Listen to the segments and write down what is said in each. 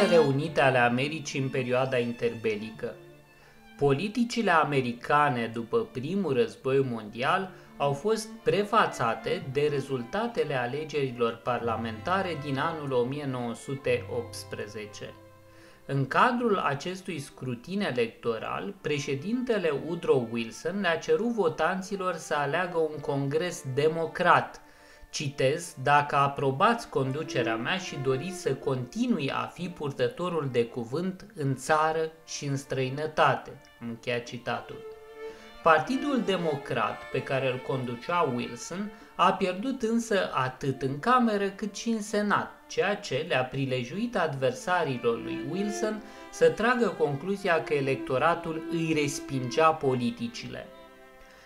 Statele Unite ale Americii în perioada interbelică. Politicile americane după primul război mondial au fost prefațate de rezultatele alegerilor parlamentare din anul 1918. În cadrul acestui scrutin electoral, președintele Woodrow Wilson le-a cerut votanților să aleagă un congres democrat. Citez, dacă aprobați conducerea mea și doriți să continui a fi purtătorul de cuvânt în țară și în străinătate. Încheia citatul. Partidul Democrat pe care îl conducea Wilson a pierdut însă atât în cameră cât și în senat, ceea ce le-a prilejuit adversarilor lui Wilson să tragă concluzia că electoratul îi respingea politicile.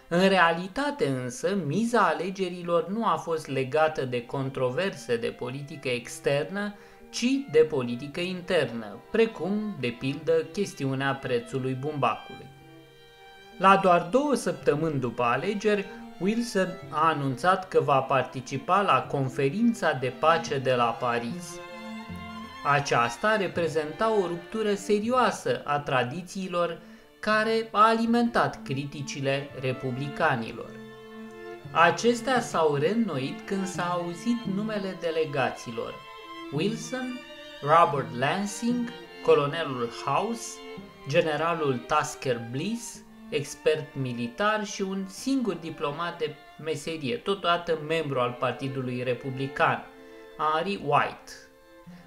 În realitate însă, miza alegerilor nu a fost legată de controverse de politică externă, ci de politică internă, precum, de pildă, chestiunea prețului bumbacului. La doar două săptămâni după alegeri, Wilson a anunțat că va participa la conferința de pace de la Paris. Aceasta reprezenta o ruptură serioasă a tradițiilor care a alimentat criticile republicanilor. Acestea s-au reînnoit când s-a auzit numele delegaților Wilson, Robert Lansing, colonelul House, generalul Tasker Bliss, expert militar și un singur diplomat de meserie, totodată membru al Partidului Republican, Henry White.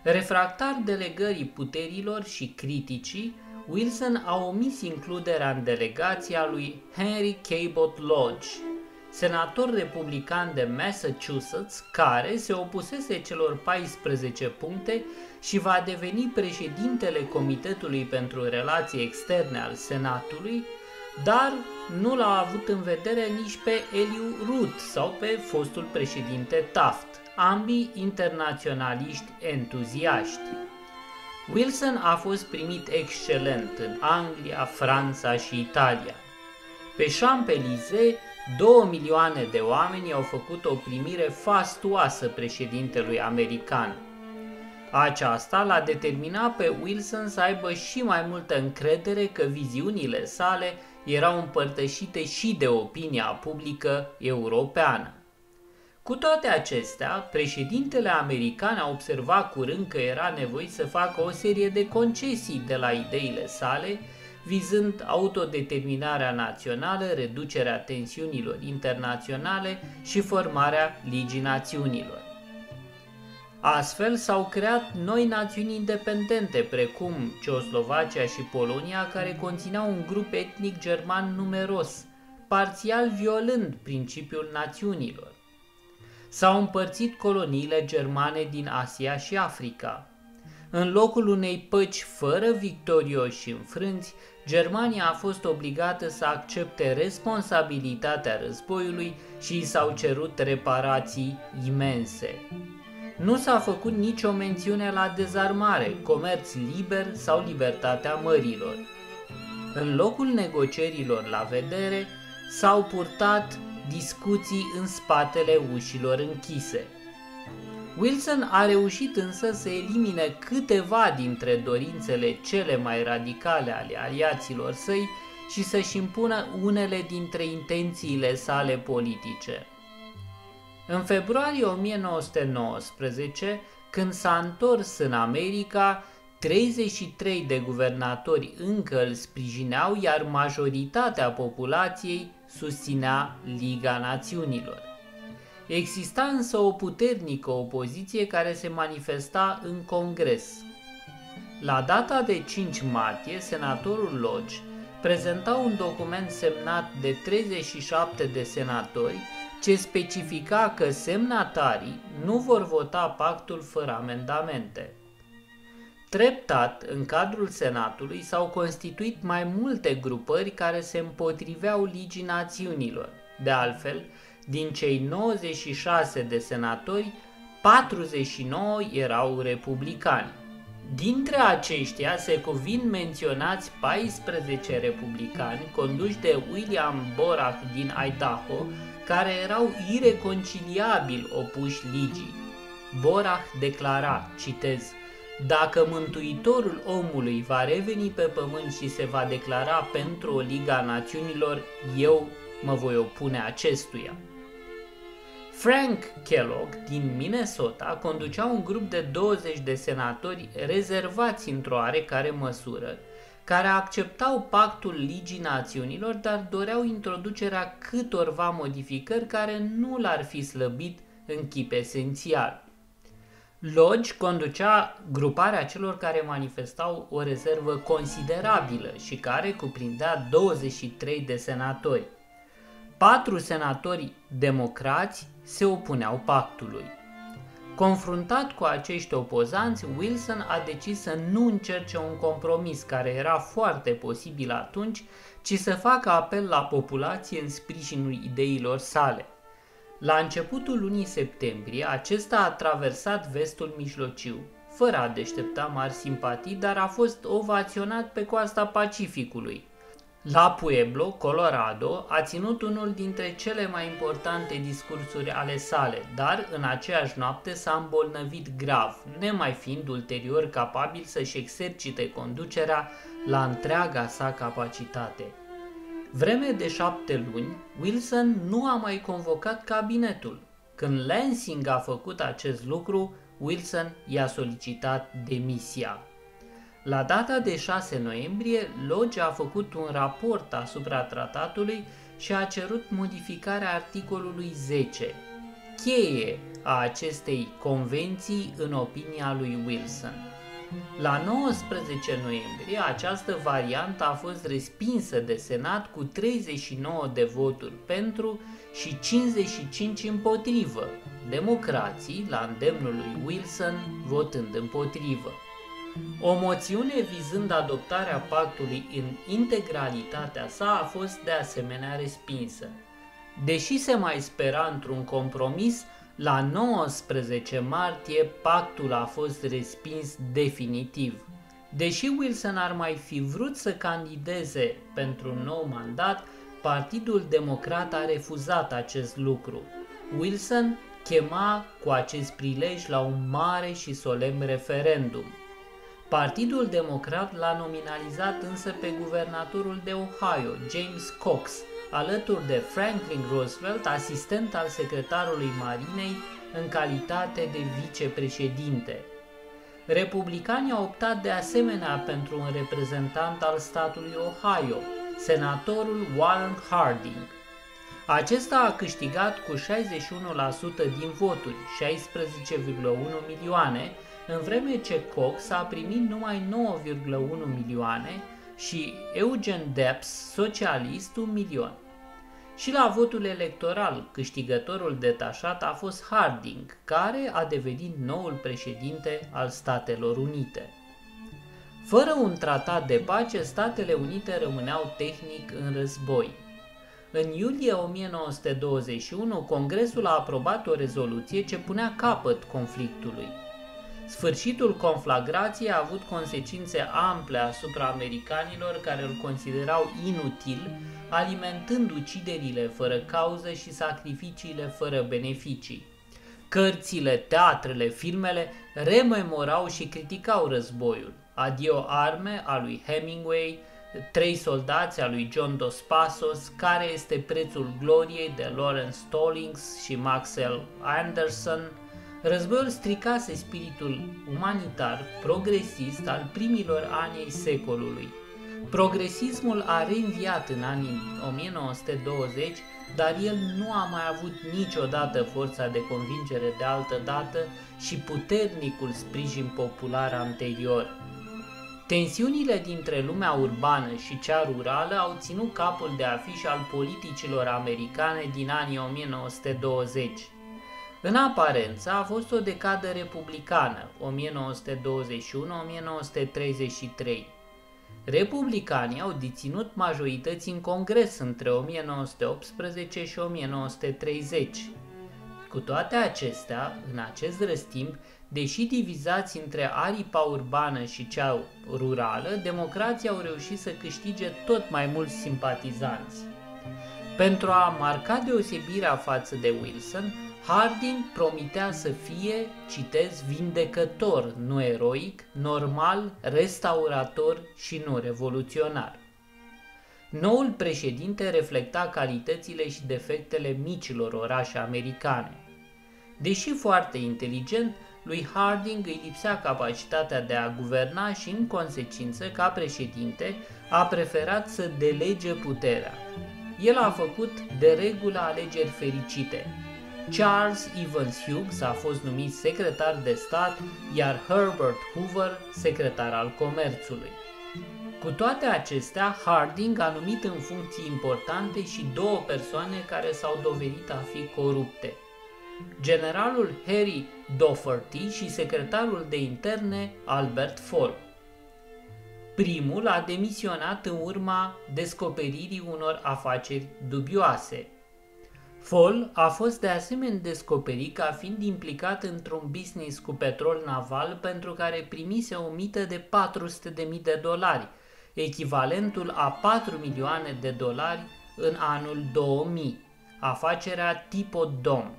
Refractar delegării puterilor și criticii, Wilson a omis includerea în delegația lui Henry Cabot Lodge, senator republican de Massachusetts, care se opusese celor 14 puncte și va deveni președintele Comitetului pentru Relații Externe al Senatului, dar nu l-a avut în vedere nici pe Eliu Root sau pe fostul președinte Taft, ambii internaționaliști entuziaști. Wilson a fost primit excelent în Anglia, Franța și Italia. Pe Champs-Élysées, două milioane de oameni au făcut o primire fastuoasă președintelui american. Aceasta l-a determinat pe Wilson să aibă și mai multă încredere că viziunile sale erau împărtășite și de opinia publică europeană. Cu toate acestea, președintele american a observat curând că era nevoie să facă o serie de concesii de la ideile sale, vizând autodeterminarea națională, reducerea tensiunilor internaționale și formarea Ligii Națiunilor. Astfel s-au creat noi națiuni independente, precum Ceoslovacia și Polonia, care conțineau un grup etnic german numeros, parțial violând principiul națiunilor. S-au împărțit coloniile germane din Asia și Africa. În locul unei păci fără victorioși și înfrânți, Germania a fost obligată să accepte responsabilitatea războiului și și s-au cerut reparații imense. Nu s-a făcut nicio mențiune la dezarmare, comerț liber sau libertatea mărilor. În locul negocierilor la vedere s-au purtat discuții în spatele ușilor închise. Wilson a reușit însă să elimine câteva dintre dorințele cele mai radicale ale aliaților săi și să-și impună unele dintre intențiile sale politice. În februarie 1919, când s-a întors în America, 33 de guvernatori încă îl sprijineau, iar majoritatea populației susținea Liga Națiunilor. Exista însă o puternică opoziție care se manifesta în Congres. La data de 5 martie, senatorul Lodge prezenta un document semnat de 37 de senatori ce specifica că semnatarii nu vor vota pactul fără amendamente. Treptat, în cadrul Senatului s-au constituit mai multe grupări care se împotriveau Ligii Națiunilor. De altfel, din cei 96 de senatori, 49 erau republicani. Dintre aceștia se cuvin menționați 14 republicani conduși de William Borach din Idaho, care erau ireconciliabil opuși ligii. Borach declara, citez, Dacă mântuitorul omului va reveni pe pământ și se va declara pentru o Liga Națiunilor, eu mă voi opune acestuia. Frank Kellogg din Minnesota conducea un grup de 20 de senatori rezervați într-o oarecare măsură, care acceptau pactul Ligii Națiunilor, dar doreau introducerea câtorva modificări care nu l-ar fi slăbit în chip esențial. Lodge conducea gruparea celor care manifestau o rezervă considerabilă și care cuprindea 23 de senatori. Patru senatori democrați se opuneau pactului. Confruntat cu acești opozanți, Wilson a decis să nu încerce un compromis care era foarte posibil atunci, ci să facă apel la populație în sprijinul ideilor sale. La începutul lunii septembrie, acesta a traversat vestul mijlociu, fără a deștepta mari simpatii, dar a fost ovaționat pe coasta Pacificului, la Pueblo, Colorado, a ținut unul dintre cele mai importante discursuri ale sale, dar în aceeași noapte s-a îmbolnăvit grav, nemai fiind ulterior capabil să-și exercite conducerea la întreaga sa capacitate. Vreme de șapte luni, Wilson nu a mai convocat cabinetul. Când Lansing a făcut acest lucru, Wilson i-a solicitat demisia. La data de 6 noiembrie, Lodge a făcut un raport asupra tratatului și a cerut modificarea articolului 10, cheie a acestei convenții în opinia lui Wilson. La 19 noiembrie, această variantă a fost respinsă de Senat cu 39 de voturi pentru și 55 împotrivă, democrații, la îndemnul lui Wilson, votând împotrivă. O moțiune vizând adoptarea pactului în integralitatea sa a fost de asemenea respinsă. Deși se mai spera într-un compromis, la 19 martie pactul a fost respins definitiv. Deși Wilson ar mai fi vrut să candideze pentru un nou mandat, Partidul Democrat a refuzat acest lucru. Wilson chema cu acest prilej la un mare și solemn referendum. Partidul Democrat l-a nominalizat însă pe guvernatorul de Ohio, James Cox, alături de Franklin Roosevelt, asistent al secretarului Marinei în calitate de vicepreședinte. Republicanii au optat de asemenea pentru un reprezentant al statului Ohio, senatorul Warren Harding. Acesta a câștigat cu 61% din voturi, 16,1 milioane, în vreme ce Cox a primit numai 9,1 milioane și Eugen Debs, socialist, un milion. Și la votul electoral, câștigătorul detașat a fost Harding, care a devenit noul președinte al Statelor Unite. Fără un tratat de pace, Statele Unite rămâneau tehnic în război. În iulie 1921, Congresul a aprobat o rezoluție ce punea capăt conflictului. Sfârșitul conflagrației a avut consecințe ample asupra americanilor care îl considerau inutil, alimentând uciderile fără cauză și sacrificiile fără beneficii. Cărțile, teatrele, filmele rememorau și criticau războiul. Adio arme a lui Hemingway, Trei soldați a lui John Dos Passos, care este prețul gloriei de Lawrence Stallings și Maxwell Anderson, Războiul stricase spiritul umanitar progresist al primilor ani ai secolului. Progresismul a reînviat în anii 1920, dar el nu a mai avut niciodată forța de convingere de altă dată și puternicul sprijin popular anterior. Tensiunile dintre lumea urbană și cea rurală au ținut capul de afiș al politicilor americane din anii 1920. În aparență a fost o decadă republicană, 1921-1933. Republicanii au deținut majorități în Congres între 1918 și 1930. Cu toate acestea, în acest răstimp, deși divizați între aripa urbană și cea rurală, democrații au reușit să câștige tot mai mulți simpatizanți. Pentru a marca deosebirea față de Wilson, Harding promitea să fie, citez, vindecător, nu eroic, normal, restaurator și nu revoluționar. Noul președinte reflecta calitățile și defectele micilor orașe americane. Deși foarte inteligent, lui Harding îi lipsea capacitatea de a guverna și, în consecință, ca președinte, a preferat să delege puterea. El a făcut de regulă alegeri fericite. Charles Evans Hughes a fost numit secretar de stat, iar Herbert Hoover secretar al comerțului. Cu toate acestea, Harding a numit în funcții importante și două persoane care s-au dovedit a fi corupte. Generalul Harry Doherty și secretarul de interne Albert Fall. Primul a demisionat în urma descoperirii unor afaceri dubioase. Fall a fost de asemenea descoperit ca fiind implicat într-un business cu petrol naval pentru care primise o mită de 400.000 de dolari, echivalentul a 4 milioane de dolari în anul 2000, afacerea Tipo Dom.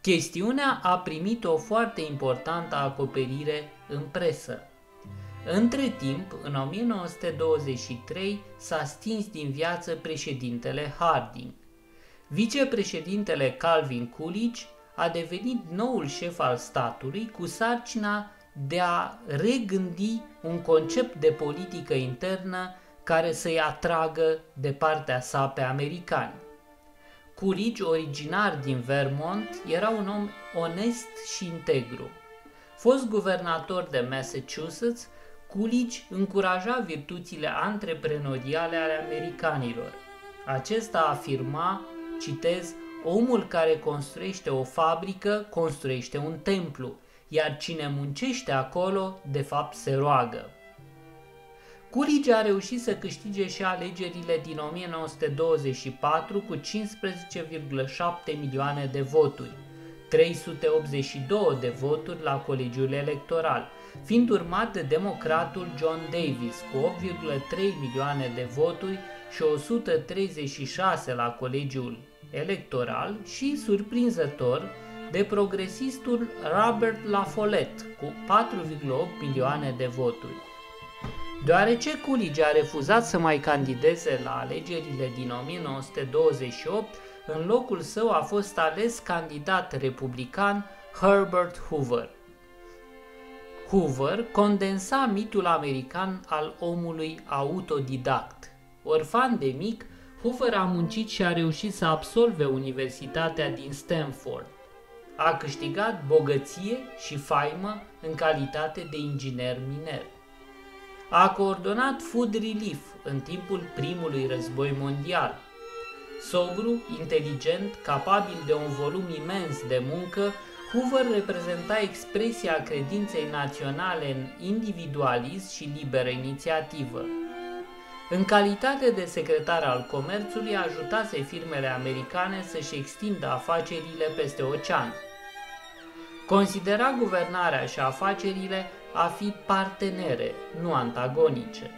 Chestiunea a primit o foarte importantă acoperire în presă. Între timp, în 1923 s-a stins din viață președintele Harding. Vicepreședintele Calvin Coolidge a devenit noul șef al statului cu sarcina de a regândi un concept de politică internă care să-i atragă de partea sa pe americani. Coolidge, originar din Vermont, era un om onest și integru. Fost guvernator de Massachusetts, Coolidge încuraja virtuțile antreprenoriale ale americanilor. Acesta afirma, citez, omul care construiește o fabrică construiește un templu, iar cine muncește acolo, de fapt se roagă. Coolidge a reușit să câștige și alegerile din 1924 cu 15,7 milioane de voturi, 382 de voturi la colegiul electoral, fiind urmat de democratul John Davis cu 8,3 milioane de voturi și 136 la colegiul electoral și, surprinzător, de progresistul Robert La Follette cu 4,8 milioane de voturi. Deoarece Coolidge a refuzat să mai candideze la alegerile din 1928, în locul său a fost ales candidat republican Herbert Hoover. Hoover condensa mitul american al omului autodidact. Orfan de mic, Hoover a muncit și a reușit să absolve Universitatea din Stanford. A câștigat bogăție și faimă în calitate de inginer miner. A coordonat Food Relief în timpul primului război mondial. Sobru, inteligent, capabil de un volum imens de muncă, Hoover reprezenta expresia credinței naționale în individualism și liberă inițiativă. În calitate de secretar al comerțului, ajutase firmele americane să-și extindă afacerile peste ocean. Considera guvernarea și afacerile a fi partenere, nu antagonice.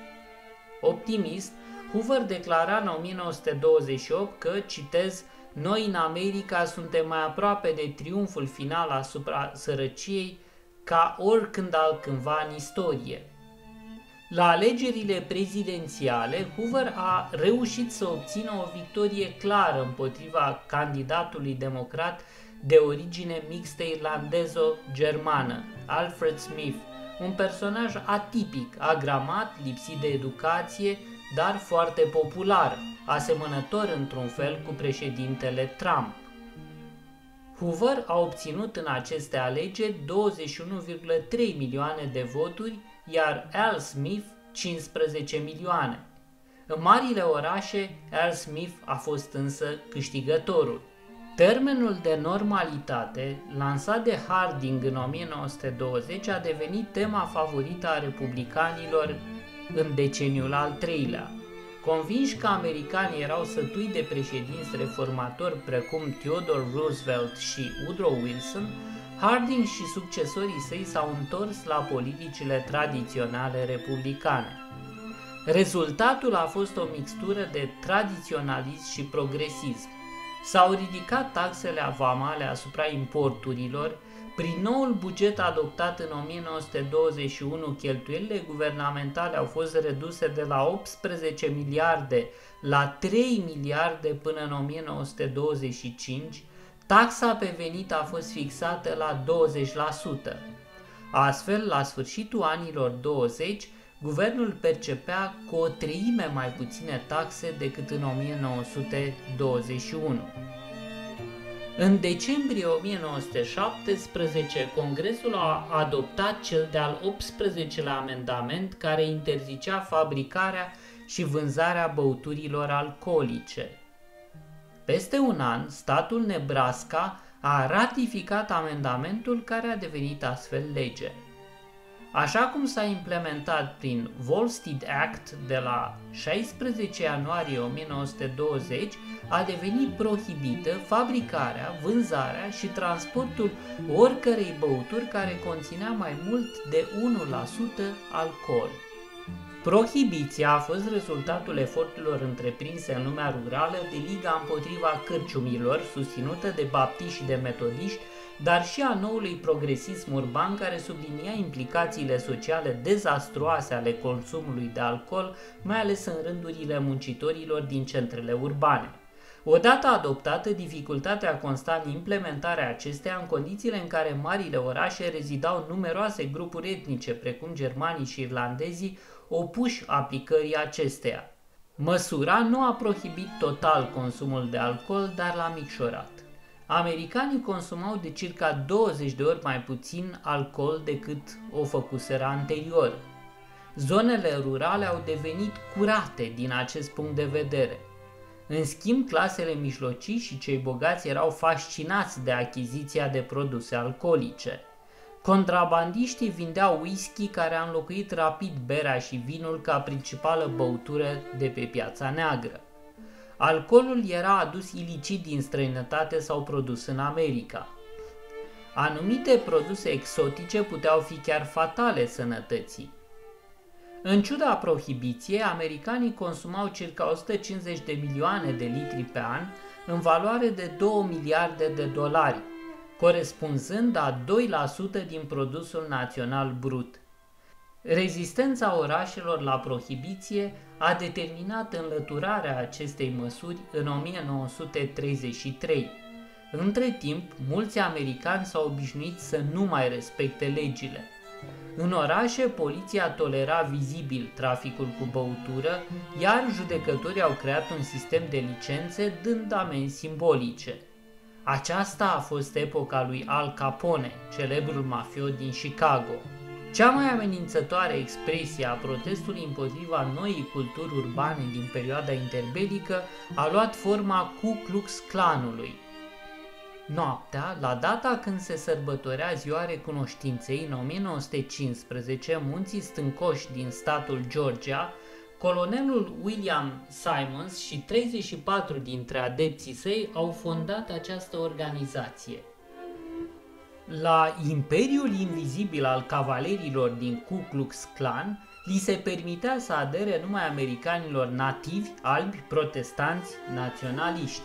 Optimist, Hoover declara în 1928 că, citez, noi în America suntem mai aproape de triumful final asupra sărăciei ca oricând altcândva în istorie. La alegerile prezidențiale, Hoover a reușit să obțină o victorie clară împotriva candidatului democrat de origine mixtă irlandezo-germană, Alfred Smith, un personaj atipic, agramat, lipsit de educație, dar foarte popular, asemănător într-un fel cu președintele Trump. Hoover a obținut în aceste alegeri 21,3 milioane de voturi, iar Al Smith 15 milioane. În marile orașe, Al Smith a fost însă câștigătorul. Termenul de normalitate, lansat de Harding în 1920, a devenit tema favorită a republicanilor în deceniul al treilea. Convinși că americanii erau sătui de președinți reformatori precum Theodore Roosevelt și Woodrow Wilson, Harding și succesorii săi s-au întors la politicile tradiționale republicane. Rezultatul a fost o mixtură de tradiționalism și progresism. S-au ridicat taxele vamale asupra importurilor, prin noul buget adoptat în 1921, cheltuielile guvernamentale au fost reduse de la 18 miliarde la 3 miliarde până în 1925, taxa pe venit a fost fixată la 20%. Astfel, la sfârșitul anilor 20, guvernul percepea cu o treime mai puține taxe decât în 1921. În decembrie 1917, Congresul a adoptat cel de-al 18-lea amendament care interzicea fabricarea și vânzarea băuturilor alcoolice. Peste un an, statul Nebraska a ratificat amendamentul care a devenit astfel lege. Așa cum s-a implementat prin Volstead Act de la 16 ianuarie 1920, a devenit prohibită fabricarea, vânzarea și transportul oricărei băuturi care conținea mai mult de 1% alcool. Prohibiția a fost rezultatul eforturilor întreprinse în lumea rurală de Liga împotriva cârciumilor, susținută de baptiști și de metodiști, dar și a noului progresism urban care sublinia implicațiile sociale dezastruoase ale consumului de alcool, mai ales în rândurile muncitorilor din centrele urbane. Odată adoptată, dificultatea consta în implementarea acesteia în condițiile în care marile orașe rezidau numeroase grupuri etnice, precum germanii și irlandezii, opuși aplicării acesteia. Măsura nu a prohibit total consumul de alcool, dar l-a micșorat. Americanii consumau de circa 20 de ori mai puțin alcool decât o făcuseră anterior. Zonele rurale au devenit curate din acest punct de vedere. În schimb, clasele mijlocii și cei bogați erau fascinați de achiziția de produse alcoolice. Contrabandiștii vindeau whisky care a înlocuit rapid berea și vinul ca principală băutură de pe piața neagră. Alcoolul era adus ilicit din străinătate sau produs în America. Anumite produse exotice puteau fi chiar fatale sănătății. În ciuda prohibiției, americanii consumau circa 150 de milioane de litri pe an în valoare de 2 miliarde de dolari, corespunzând a 2% din produsul național brut. Rezistența orașelor la prohibiție a determinat înlăturarea acestei măsuri în 1933. Între timp, mulți americani s-au obișnuit să nu mai respecte legile. În orașe, poliția tolera vizibil traficul cu băutură, iar judecătorii au creat un sistem de licențe dând amenzi simbolice. Aceasta a fost epoca lui Al Capone, celebrul mafiot din Chicago. Cea mai amenințătoare expresie a protestului împotriva noii culturi urbane din perioada interbelică a luat forma Ku Klux Klanului. Noaptea, la data când se sărbătorea ziua recunoștinței în 1915, munții stâncoși din statul Georgia, colonelul William Simons și 34 dintre adepții săi au fondat această organizație. La Imperiul Invizibil al Cavalerilor din Ku Klux Klan, li se permitea să adere numai americanilor nativi, albi, protestanți, naționaliști.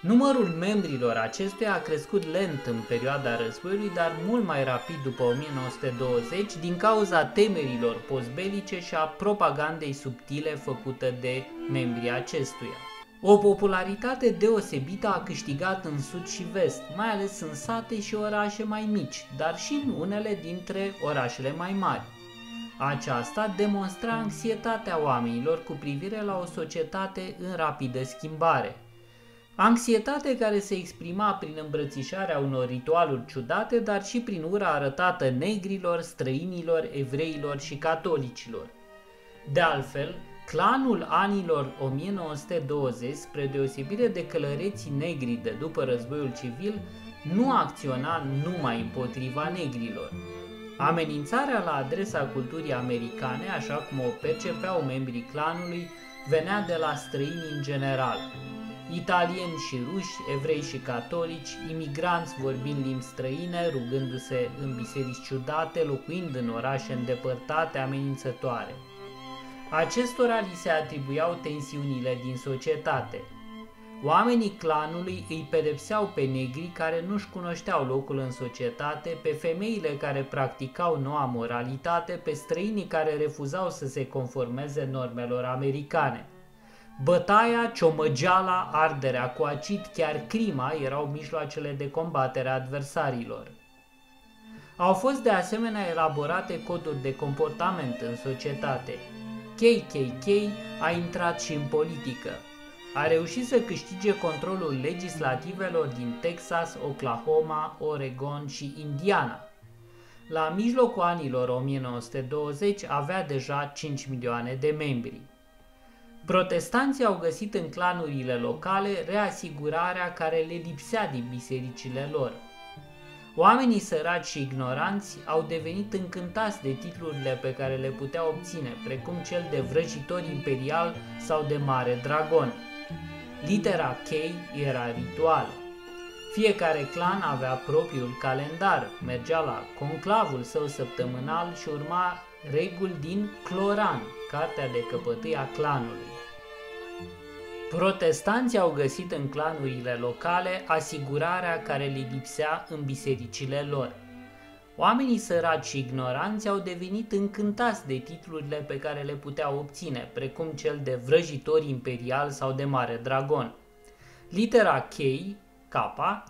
Numărul membrilor acestuia a crescut lent în perioada războiului, dar mult mai rapid după 1920 din cauza temerilor postbelice și a propagandei subtile făcute de membrii acestuia. O popularitate deosebită a câștigat în sud și vest, mai ales în sate și orașe mai mici, dar și în unele dintre orașele mai mari. Aceasta demonstra anxietatea oamenilor cu privire la o societate în rapidă schimbare. Anxietate care se exprima prin îmbrățișarea unor ritualuri ciudate, dar și prin ura arătată negrilor, străinilor, evreilor și catolicilor. De altfel, Clanul anilor 1920, spre deosebire de călăreții negri de după războiul civil, nu acționa numai împotriva negrilor. Amenințarea la adresa culturii americane, așa cum o percepeau membrii clanului, venea de la străini în general. Italieni și ruși, evrei și catolici, imigranți vorbind limbi străine, rugându-se în biserici ciudate, locuind în orașe îndepărtate, amenințătoare. Acestora li se atribuiau tensiunile din societate. Oamenii clanului îi pedepseau pe negri care nu-și cunoșteau locul în societate, pe femeile care practicau noua moralitate, pe străinii care refuzau să se conformeze normelor americane. Bătaia, ciomăgeala, arderea cu acid, chiar crima erau mijloacele de combatere a adversarilor. Au fost de asemenea elaborate coduri de comportament în societate. KKK a intrat și în politică. A reușit să câștige controlul legislativelor din Texas, Oklahoma, Oregon și Indiana. La mijlocul anilor 1920 avea deja 5 milioane de membri. Protestanții au găsit în clanurile locale reasigurarea care le lipsea din bisericile lor. Oamenii săraci și ignoranți au devenit încântați de titlurile pe care le puteau obține, precum cel de vrăjitor imperial sau de mare dragon. Litera K era rituală. Fiecare clan avea propriul calendar, mergea la conclavul său săptămânal și urma reguli din Cloran, cartea de căpătâi a clanului. Protestanții au găsit în clanurile locale asigurarea care le lipsea în bisericile lor. Oamenii săraci și ignoranți au devenit încântați de titlurile pe care le puteau obține, precum cel de vrăjitor imperial sau de mare dragon. Litera K, K,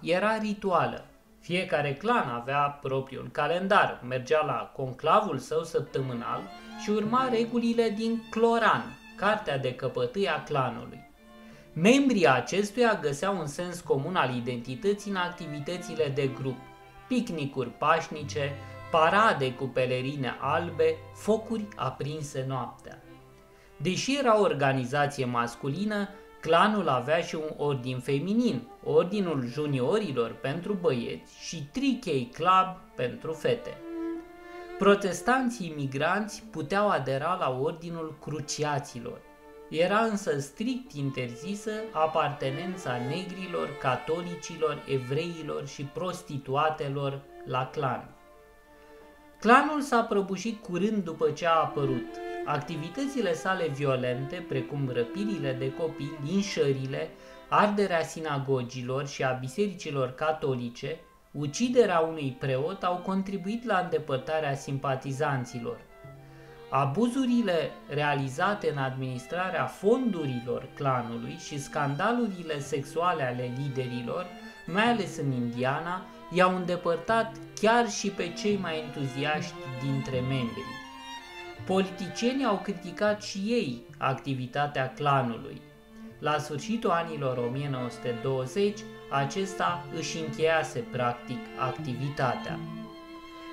era rituală. Fiecare clan avea propriul calendar, mergea la conclavul său săptămânal și urma regulile din Cloran, cartea de căpătâi a clanului. Membrii acestuia găseau un sens comun al identității în activitățile de grup, picnicuri pașnice, parade cu pelerine albe, focuri aprinse noaptea. Deși era o organizație masculină, clanul avea și un ordin feminin, ordinul juniorilor pentru băieți și Trichei Club pentru fete. Protestanții imigranți puteau adera la ordinul cruciaților. Era însă strict interzisă apartenența negrilor, catolicilor, evreilor și prostituatelor la clan. Clanul s-a prăbușit curând după ce a apărut. Activitățile sale violente, precum răpirile de copii, linșările, arderea sinagogilor și a bisericilor catolice, uciderea unui preot au contribuit la îndepărtarea simpatizanților. Abuzurile realizate în administrarea fondurilor clanului și scandalurile sexuale ale liderilor, mai ales în Indiana, i-au îndepărtat chiar și pe cei mai entuziaști dintre membri. Politicienii au criticat și ei activitatea clanului. La sfârșitul anilor 1920, acesta își încheiase practic activitatea.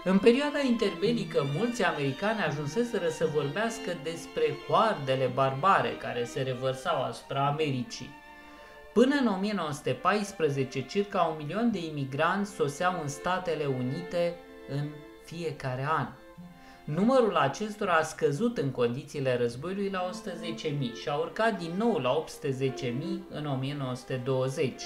În perioada interbelică, mulți americani ajunseseră să vorbească despre hoardele barbare care se revărsau asupra Americii. Până în 1914, circa un milion de imigranți soseau în Statele Unite în fiecare an. Numărul acestora a scăzut în condițiile războiului la 110.000 și a urcat din nou la 810.000 în 1920.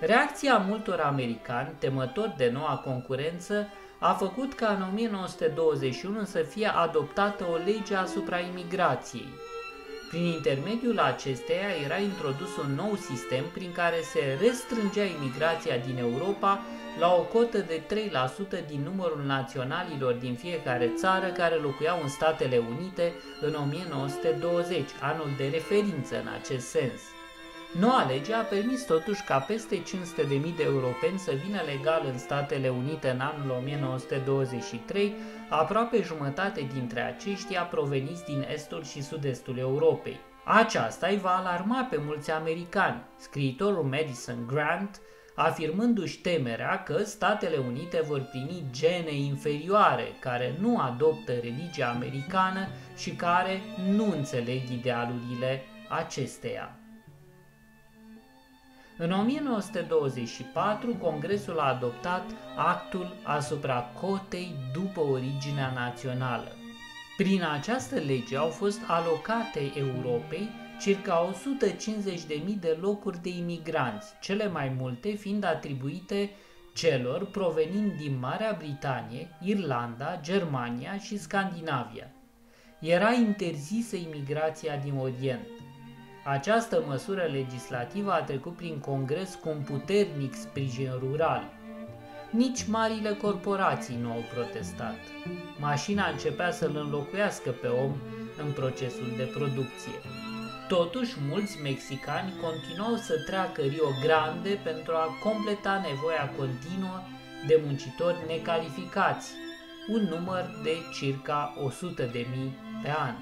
Reacția multor americani, temători de noua concurență, a făcut ca în 1921 să fie adoptată o lege asupra imigrației. Prin intermediul acesteia era introdus un nou sistem prin care se restrângea imigrația din Europa la o cotă de 3% din numărul naționalilor din fiecare țară care locuiau în Statele Unite în 1920, anul de referință în acest sens. Noua lege a permis totuși ca peste 500.000 de europeni să vină legal în Statele Unite în anul 1923, aproape jumătate dintre aceștia proveniți din estul și sud-estul Europei. Aceasta îi va alarma pe mulți americani. Scriitorul Madison Grant afirmându-și temerea că Statele Unite vor primi gene inferioare care nu adoptă religia americană și care nu înțeleg idealurile acesteia. În 1924, Congresul a adoptat actul asupra cotei după originea națională. Prin această lege au fost alocate Europei circa 150.000 de locuri de imigranți, cele mai multe fiind atribuite celor provenind din Marea Britanie, Irlanda, Germania și Scandinavia. Era interzisă imigrația din Orient. Această măsură legislativă a trecut prin Congres cu un puternic sprijin rural. Nici marile corporații nu au protestat. Mașina începea să-l înlocuiască pe om în procesul de producție. Totuși, mulți mexicani continuau să treacă Rio Grande pentru a completa nevoia continuă de muncitori necalificați, un număr de circa 100.000 pe an.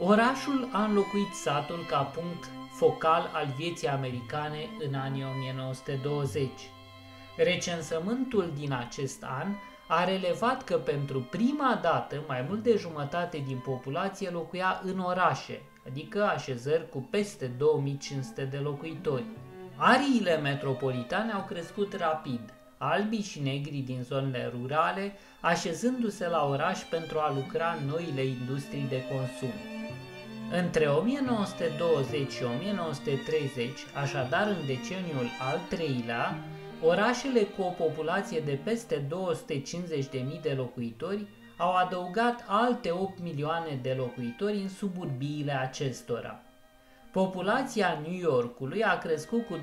Orașul a înlocuit satul ca punct focal al vieții americane în anii 1920. Recensământul din acest an a relevat că pentru prima dată mai mult de jumătate din populație locuia în orașe, adică așezări cu peste 2500 de locuitori. Ariile metropolitane au crescut rapid, albii și negrii din zonele rurale așezându-se la oraș pentru a lucra în noile industrii de consum. Între 1920 și 1930, așadar în deceniul al treilea, orașele cu o populație de peste 250.000 de locuitori au adăugat alte 8 milioane de locuitori în suburbiile acestora. Populația New Yorkului a crescut cu 25%,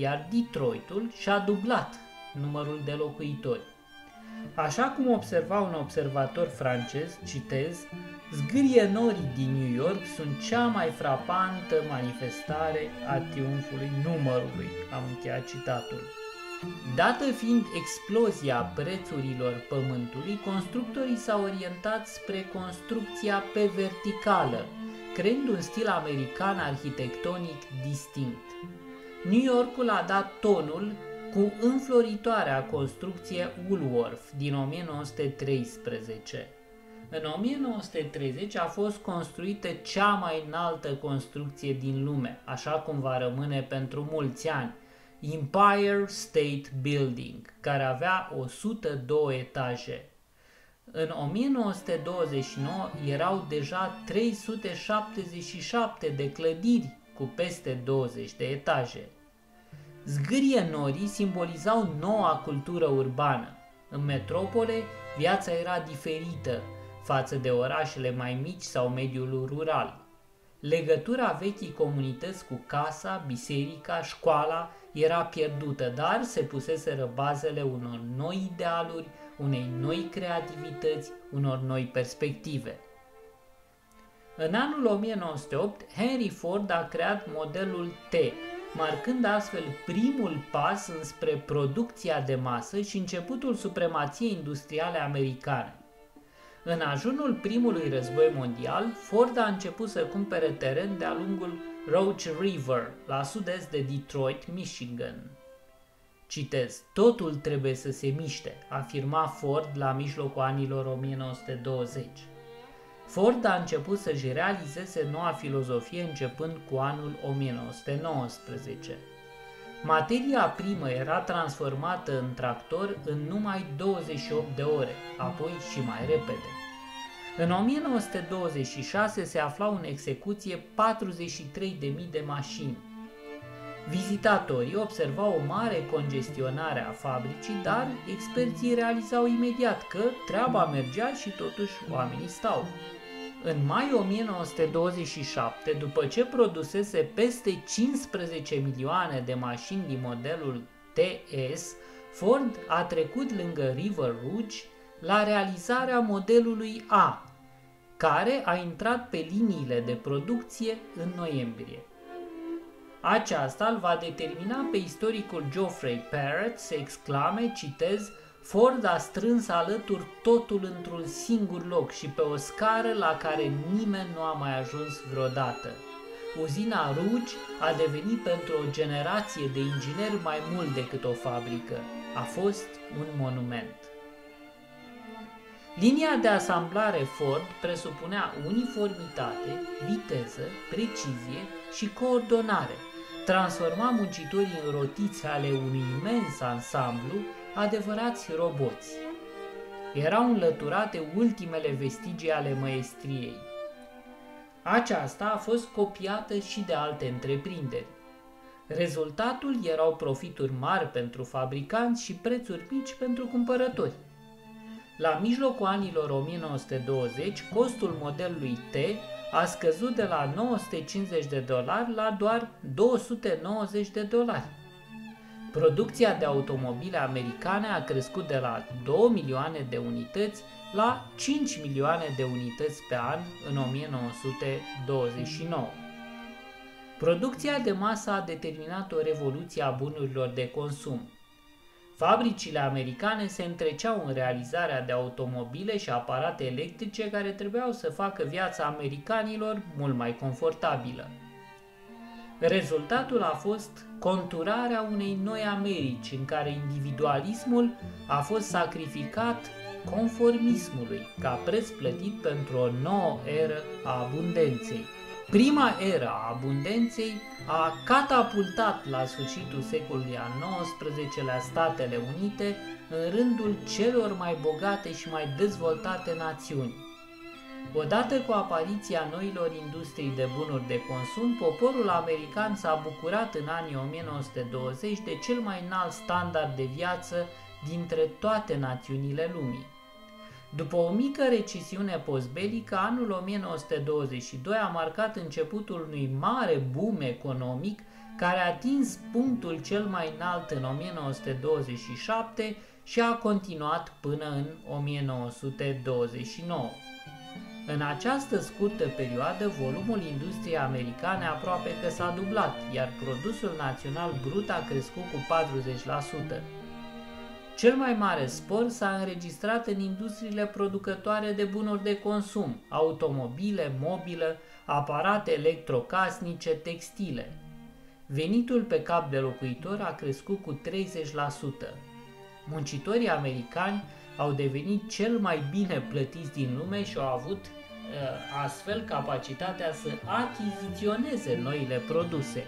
iar Detroitul și-a dublat numărul de locuitori. Așa cum observa un observator francez, citez, zgârie norii din New York sunt cea mai frapantă manifestare a triumfului numărului. Am încheiat citatul. Dată fiind explozia prețurilor pământului, constructorii s-au orientat spre construcția pe verticală, creând un stil american arhitectonic distinct. New Yorkul a dat tonul cu înfloritoarea construcție Woolworth din 1913. În 1930 a fost construită cea mai înaltă construcție din lume, așa cum va rămâne pentru mulți ani, Empire State Building, care avea 102 etaje. În 1929 erau deja 377 de clădiri cu peste 20 de etaje. Zgârie norii simbolizau noua cultură urbană. În metropole, viața era diferită față de orașele mai mici sau mediul rural. Legătura vechii comunități cu casa, biserica, școala era pierdută, dar se puseseră bazele unor noi idealuri, unei noi creativități, unor noi perspective. În anul 1908, Henry Ford a creat modelul T, marcând astfel primul pas înspre producția de masă și începutul supremației industriale americane. În ajunul primului război mondial, Ford a început să cumpere teren de-a lungul Roach River, la sud-est de Detroit, Michigan. Citez, totul trebuie să se miște, afirma Ford la mijlocul anilor 1920. Ford a început să-și realizeze noua filozofie începând cu anul 1919. Materia primă era transformată în tractor în numai 28 de ore, apoi și mai repede. În 1926 se aflau în execuție 43.000 de mașini. Vizitatorii observau o mare congestionare a fabricii, dar experții realizau imediat că treaba mergea și totuși oamenii stau. În mai 1927, după ce produsese peste 15 milioane de mașini din modelul TS, Ford a trecut lângă River Rouge la realizarea modelului A, care a intrat pe liniile de producție în noiembrie. Aceasta îl va determina pe istoricul Geoffrey Parrott să exclame, citez, Ford a strâns alături totul într-un singur loc și pe o scară la care nimeni nu a mai ajuns vreodată. Uzina Rouge a devenit pentru o generație de ingineri mai mult decât o fabrică. A fost un monument. Linia de asamblare Ford presupunea uniformitate, viteză, precizie și coordonare. Transforma muncitorii în rotițe ale unui imens ansamblu adevărați roboți. Erau înlăturate ultimele vestigii ale măestriei. Aceasta a fost copiată și de alte întreprinderi. Rezultatul erau profituri mari pentru fabricanți și prețuri mici pentru cumpărători. La mijlocul anilor 1920, costul modelului T a scăzut de la 950 de dolari la doar 290 de dolari. Producția de automobile americane a crescut de la 2 milioane de unități la 5 milioane de unități pe an în 1929. Producția de masă a determinat o revoluție a bunurilor de consum. Fabricile americane se întreceau în realizarea de automobile și aparate electrice care trebuiau să facă viața americanilor mult mai confortabilă. Rezultatul a fost conturarea unei noi Americi în care individualismul a fost sacrificat conformismului ca preț plătit pentru o nouă eră a abundenței. Prima era a abundenței a catapultat la sfârșitul secolului al XIX-lea Statele Unite în rândul celor mai bogate și mai dezvoltate națiuni. Odată cu apariția noilor industrii de bunuri de consum, poporul american s-a bucurat în anii 1920 de cel mai înalt standard de viață dintre toate națiunile lumii. După o mică recesiune postbelică, anul 1922 a marcat începutul unui mare boom economic care a atins punctul cel mai înalt în 1927 și a continuat până în 1929. În această scurtă perioadă, volumul industriei americane aproape că s-a dublat, iar produsul național brut a crescut cu 40%. Cel mai mare spor s-a înregistrat în industriile producătoare de bunuri de consum, automobile, mobilă, aparate electrocasnice, textile. Venitul pe cap de locuitor a crescut cu 30%. Muncitorii americani au devenit cel mai bine plătiți din lume și au avut uh, astfel capacitatea să achiziționeze noile produse.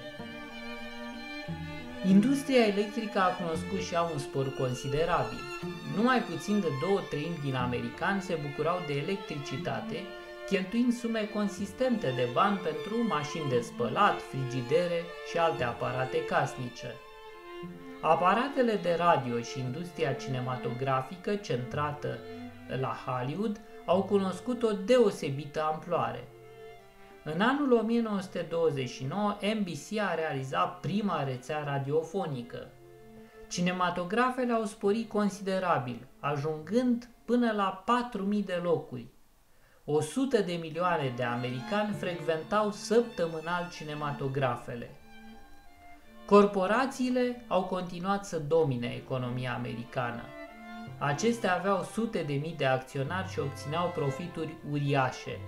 Industria electrică a cunoscut și ea un spor considerabil. Numai puțin de două treimi din americani se bucurau de electricitate, cheltuind sume consistente de bani pentru mașini de spălat, frigidere și alte aparate casnice. Aparatele de radio și industria cinematografică centrată la Hollywood au cunoscut o deosebită amploare. În anul 1929, NBC a realizat prima rețea radiofonică. Cinematografele au sporit considerabil, ajungând până la 4.000 de locuri. 100 de milioane de americani frecventau săptămânal cinematografele. Corporațiile au continuat să domine economia americană. Acestea aveau sute de mii de acționari și obțineau profituri uriașe.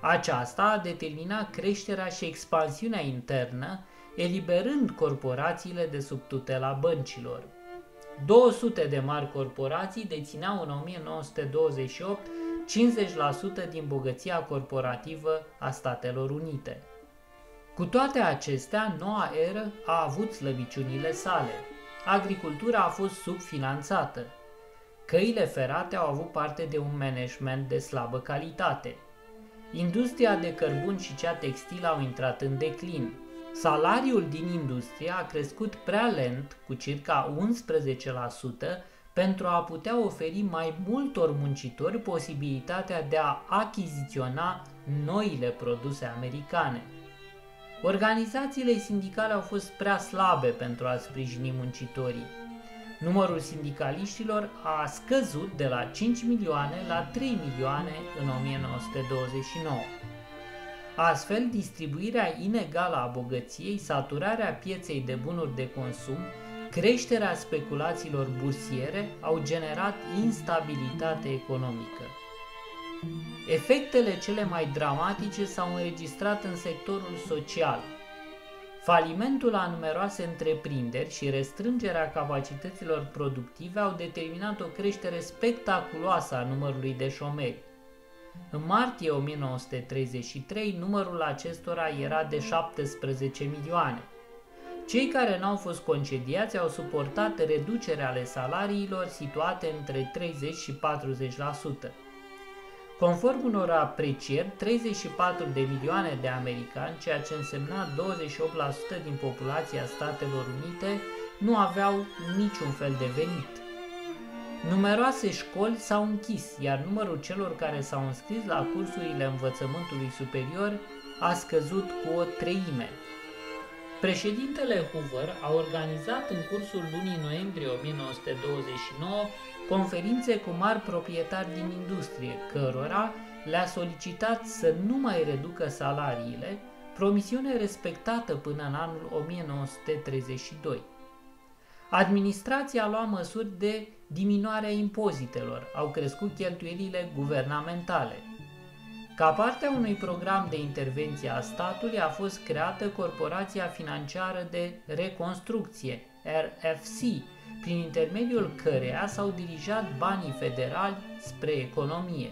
Aceasta a determinat creșterea și expansiunea internă, eliberând corporațiile de sub tutela băncilor. 200 de mari corporații dețineau în 1928 50% din bogăția corporativă a Statelor Unite. Cu toate acestea, noua eră a avut slăbiciunile sale. Agricultura a fost subfinanțată. Căile ferate au avut parte de un management de slabă calitate – Industria de cărbun și cea textilă au intrat în declin. Salariul din industrie a crescut prea lent, cu circa 11%, pentru a putea oferi mai multor muncitori posibilitatea de a achiziționa noile produse americane. Organizațiile sindicale au fost prea slabe pentru a sprijini muncitorii numărul sindicaliștilor a scăzut de la 5 milioane la 3 milioane în 1929. Astfel, distribuirea inegală a bogăției, saturarea pieței de bunuri de consum, creșterea speculațiilor bursiere au generat instabilitate economică. Efectele cele mai dramatice s-au înregistrat în sectorul social, Falimentul a numeroase întreprinderi și restrângerea capacităților productive au determinat o creștere spectaculoasă a numărului de șomeri. În martie 1933, numărul acestora era de 17 milioane. Cei care n-au fost concediați au suportat reducerea ale salariilor situate între 30 și 40%. Conform unor aprecieri, 34 de milioane de americani, ceea ce însemna 28% din populația Statelor Unite, nu aveau niciun fel de venit. Numeroase școli s-au închis, iar numărul celor care s-au înscris la cursurile învățământului superior a scăzut cu o treime. Președintele Hoover a organizat în cursul lunii noiembrie 1929 conferințe cu mari proprietari din industrie, cărora le-a solicitat să nu mai reducă salariile, promisiune respectată până în anul 1932. Administrația a luat măsuri de diminuare a impozitelor, au crescut cheltuielile guvernamentale. Ca parte a unui program de intervenție a statului a fost creată Corporația Financiară de Reconstrucție, RFC, prin intermediul căreia s-au dirijat banii federali spre economie.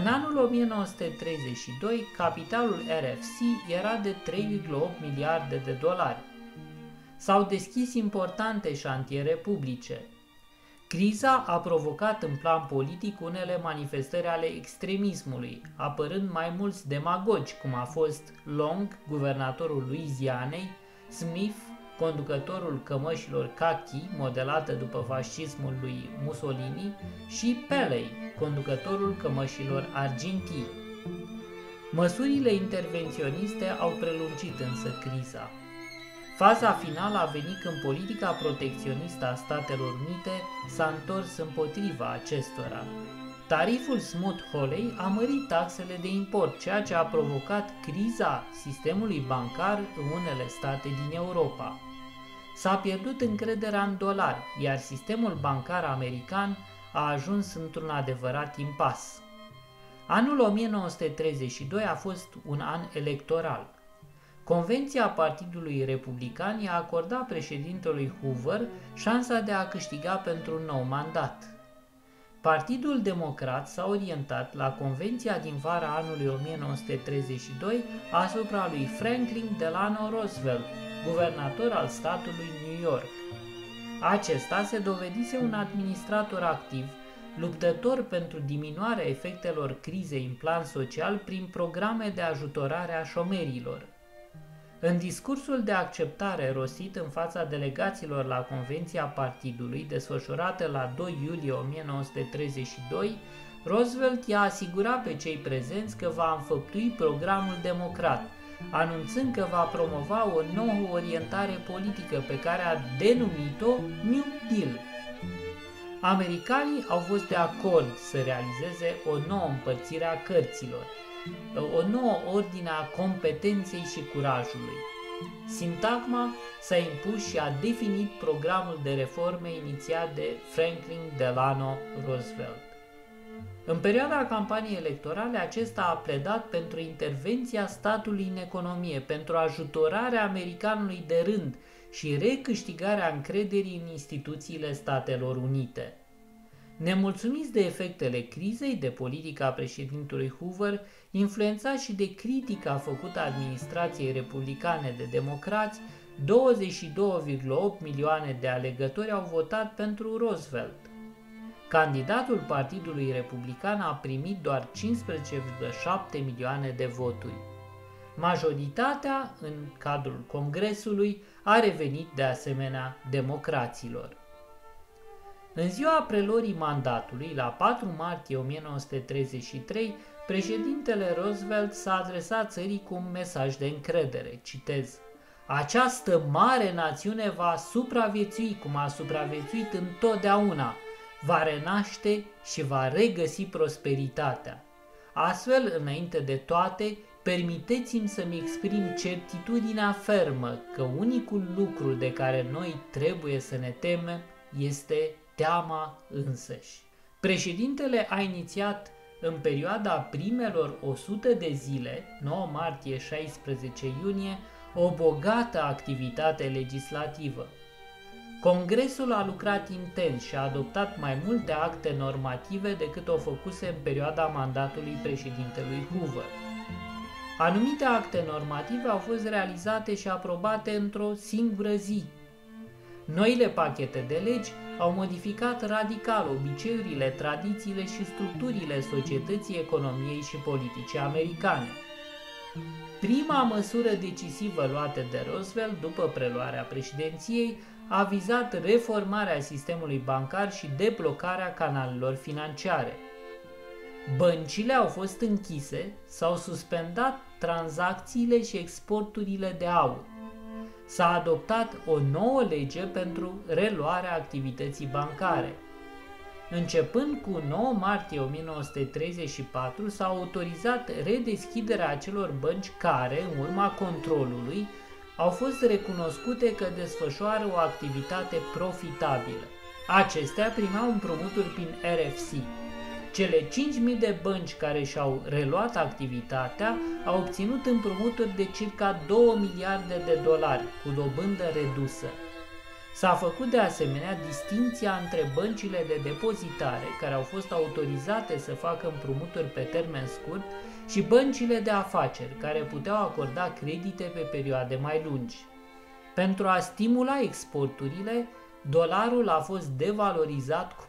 În anul 1932, capitalul RFC era de 3,8 miliarde de dolari. S-au deschis importante șantiere publice. Criza a provocat în plan politic unele manifestări ale extremismului, apărând mai mulți demagogi, cum a fost Long, guvernatorul Louisianei, Smith, conducătorul cămășilor khaki, modelată după fascismul lui Mussolini, și Pelei, conducătorul cămășilor argintii. Măsurile intervenționiste au prelungit însă criza. Faza finală a venit când politica protecționistă a Statelor Unite s-a întors împotriva acestora. Tariful Smoot-Hawley a mărit taxele de import, ceea ce a provocat criza sistemului bancar în unele state din Europa. S-a pierdut încrederea în dolari, iar sistemul bancar american a ajuns într-un adevărat impas. Anul 1932 a fost un an electoral. Convenția Partidului Republican i-a acordat președintelui Hoover șansa de a câștiga pentru un nou mandat. Partidul Democrat s-a orientat la convenția din vara anului 1932 asupra lui Franklin Delano Roosevelt, guvernator al statului New York. Acesta se dovedise un administrator activ, luptător pentru diminuarea efectelor crizei în plan social prin programe de ajutorare a șomerilor. În discursul de acceptare rostit în fața delegaților la Convenția Partidului, desfășurată la 2 iulie 1932, Roosevelt i-a asigurat pe cei prezenți că va înfăptui programul democrat, anunțând că va promova o nouă orientare politică pe care a denumit-o New Deal. Americanii au fost de acord să realizeze o nouă împărțire a cărților, o nouă ordine a competenței și curajului. Sintagma s-a impus și a definit programul de reforme inițiat de Franklin Delano Roosevelt. În perioada campaniei electorale, acesta a pledat pentru intervenția statului în economie, pentru ajutorarea americanului de rând și recâștigarea încrederii în instituțiile Statelor Unite. Nemulțumiți de efectele crizei, de politica președintelui Hoover, influențat și de critica făcută administrației republicane de democrați, 22,8 milioane de alegători au votat pentru Roosevelt. Candidatul Partidului Republican a primit doar 15,7 milioane de voturi. Majoritatea în cadrul Congresului a revenit de asemenea democraților. În ziua prelorii mandatului, la 4 martie 1933, președintele Roosevelt s-a adresat țării cu un mesaj de încredere, citez, Această mare națiune va supraviețui cum a supraviețuit întotdeauna, va renaște și va regăsi prosperitatea. Astfel, înainte de toate, permiteți-mi să-mi exprim certitudinea fermă că unicul lucru de care noi trebuie să ne temem este teama însăși. Președintele a inițiat în perioada primelor 100 de zile, 9 martie-16 iunie, o bogată activitate legislativă. Congresul a lucrat intens și a adoptat mai multe acte normative decât o făcuse în perioada mandatului președintelui Hoover. Anumite acte normative au fost realizate și aprobate într-o singură zi. Noile pachete de legi au modificat radical obiceiurile, tradițiile și structurile societății, economiei și politicii americane. Prima măsură decisivă luată de Roosevelt după preluarea președinției a vizat reformarea sistemului bancar și deblocarea canalelor financiare. Băncile au fost închise, s-au suspendat tranzacțiile și exporturile de aur. S-a adoptat o nouă lege pentru reluarea activității bancare. Începând cu 9 martie 1934 s-a autorizat redeschiderea acelor bănci care, în urma controlului, au fost recunoscute că desfășoară o activitate profitabilă. Acestea primeau împrumuturi prin RFC. Cele 5.000 de bănci care și-au reluat activitatea au obținut împrumuturi de circa 2 miliarde de dolari, cu dobândă redusă. S-a făcut de asemenea distinția între băncile de depozitare, care au fost autorizate să facă împrumuturi pe termen scurt, și băncile de afaceri, care puteau acorda credite pe perioade mai lungi. Pentru a stimula exporturile, dolarul a fost devalorizat cu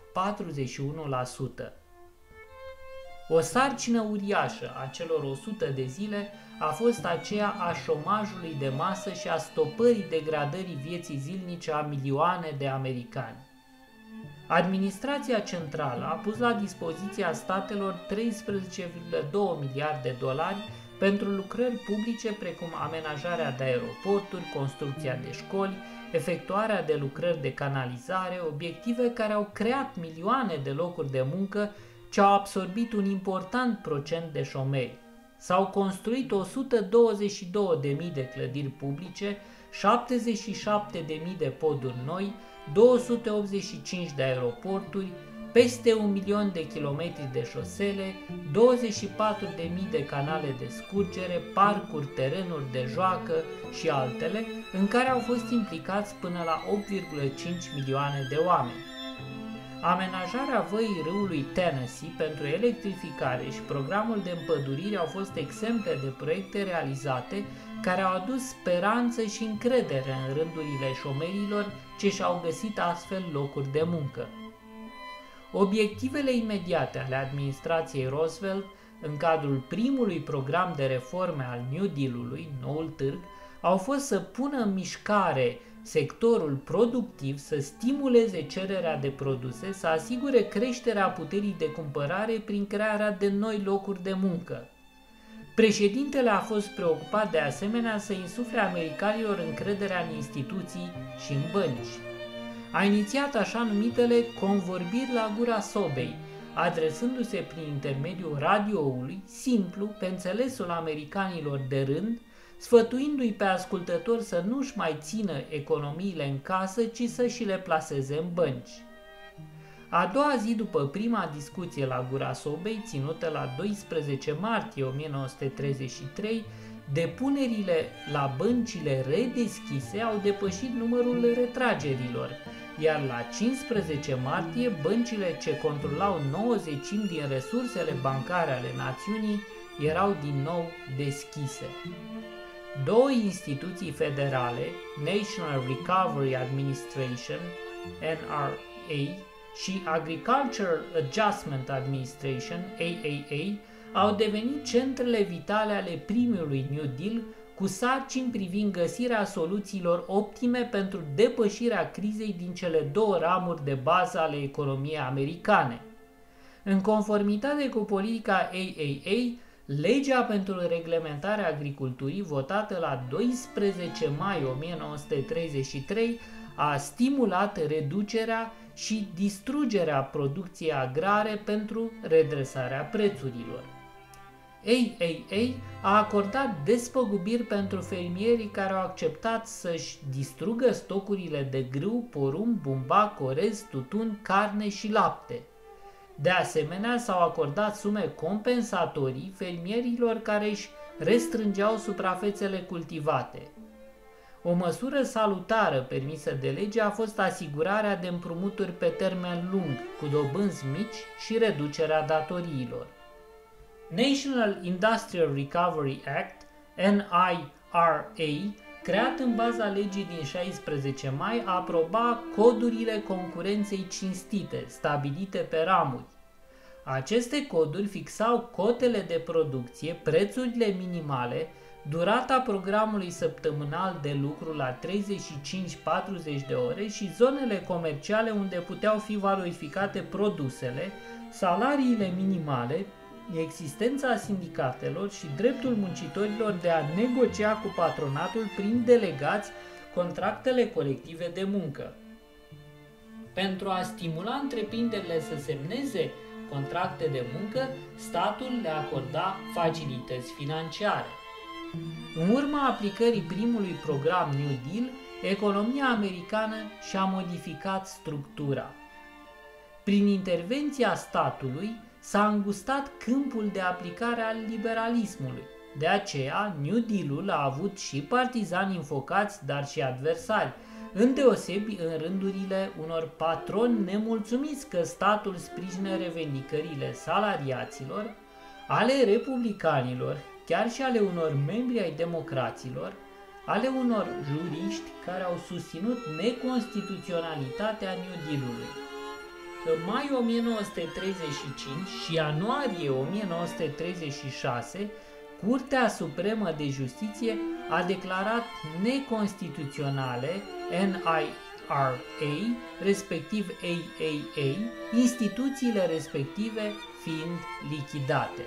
41%. O sarcină uriașă a celor 100 de zile a fost aceea a șomajului de masă și a stopării degradării vieții zilnice a milioane de americani. Administrația centrală a pus la dispoziția statelor 13,2 miliarde de dolari pentru lucrări publice precum amenajarea de aeroporturi, construcția de școli, efectuarea de lucrări de canalizare, obiective care au creat milioane de locuri de muncă ce au absorbit un important procent de șomeri. S-au construit 122.000 de clădiri publice, 77.000 de poduri noi, 285 de aeroporturi, peste un milion de kilometri de șosele, 24.000 de canale de scurgere, parcuri, terenuri de joacă și altele, în care au fost implicați până la 8,5 milioane de oameni. Amenajarea văii râului Tennessee pentru electrificare și programul de împădurire au fost exemple de proiecte realizate care au adus speranță și încredere în rândurile șomerilor ce și-au găsit astfel locuri de muncă. Obiectivele imediate ale administrației Roosevelt în cadrul primului program de reforme al New Deal-ului, noul târg, au fost să pună în mișcare sectorul productiv să stimuleze cererea de produse, să asigure creșterea puterii de cumpărare prin crearea de noi locuri de muncă. Președintele a fost preocupat de asemenea să insufle americanilor încrederea în instituții și în bănci. A inițiat așa numitele convorbiri la gura sobei, adresându-se prin intermediul radioului, simplu, pe înțelesul americanilor de rând, sfătuindu-i pe ascultător să nu-și mai țină economiile în casă, ci să și le plaseze în bănci. A doua zi după prima discuție la Gura Sobei, ținută la 12 martie 1933, depunerile la băncile redeschise au depășit numărul retragerilor, iar la 15 martie băncile ce controlau 90 din resursele bancare ale națiunii erau din nou deschise. Două instituții federale, National Recovery Administration, NRA, și Agricultural Adjustment Administration, AAA, au devenit centrele vitale ale primului New Deal cu sarcini privind găsirea soluțiilor optime pentru depășirea crizei din cele două ramuri de bază ale economiei americane. În conformitate cu politica AAA, Legea pentru reglementarea agriculturii, votată la 12 mai 1933, a stimulat reducerea și distrugerea producției agrare pentru redresarea prețurilor. AAA a acordat despăgubiri pentru fermierii care au acceptat să-și distrugă stocurile de grâu, porumb, bumbac, orez, tutun, carne și lapte – de asemenea, s-au acordat sume compensatorii fermierilor care își restrângeau suprafețele cultivate. O măsură salutară permisă de lege a fost asigurarea de împrumuturi pe termen lung, cu dobânzi mici și reducerea datoriilor. National Industrial Recovery Act, NIRA, creat în baza legii din 16 mai, aproba codurile concurenței cinstite, stabilite pe ramuri. Aceste coduri fixau cotele de producție, prețurile minimale, durata programului săptămânal de lucru la 35-40 de ore și zonele comerciale unde puteau fi valorificate produsele, salariile minimale, existența sindicatelor și dreptul muncitorilor de a negocia cu patronatul prin delegați contractele colective de muncă. Pentru a stimula întreprinderile să semneze contracte de muncă, statul le acorda facilități financiare. În urma aplicării primului program New Deal, economia americană și-a modificat structura. Prin intervenția statului s-a îngustat câmpul de aplicare al liberalismului. De aceea, New Deal-ul a avut și partizani infocați, dar și adversari, îndeosebi în rândurile unor patroni nemulțumiți că statul sprijină revendicările salariaților, ale republicanilor, chiar și ale unor membri ai democraților, ale unor juriști care au susținut neconstituționalitatea New Deal-ului. În mai 1935 și ianuarie 1936, Curtea Supremă de Justiție a declarat neconstituționale NIRA, respectiv AAA, instituțiile respective fiind lichidate.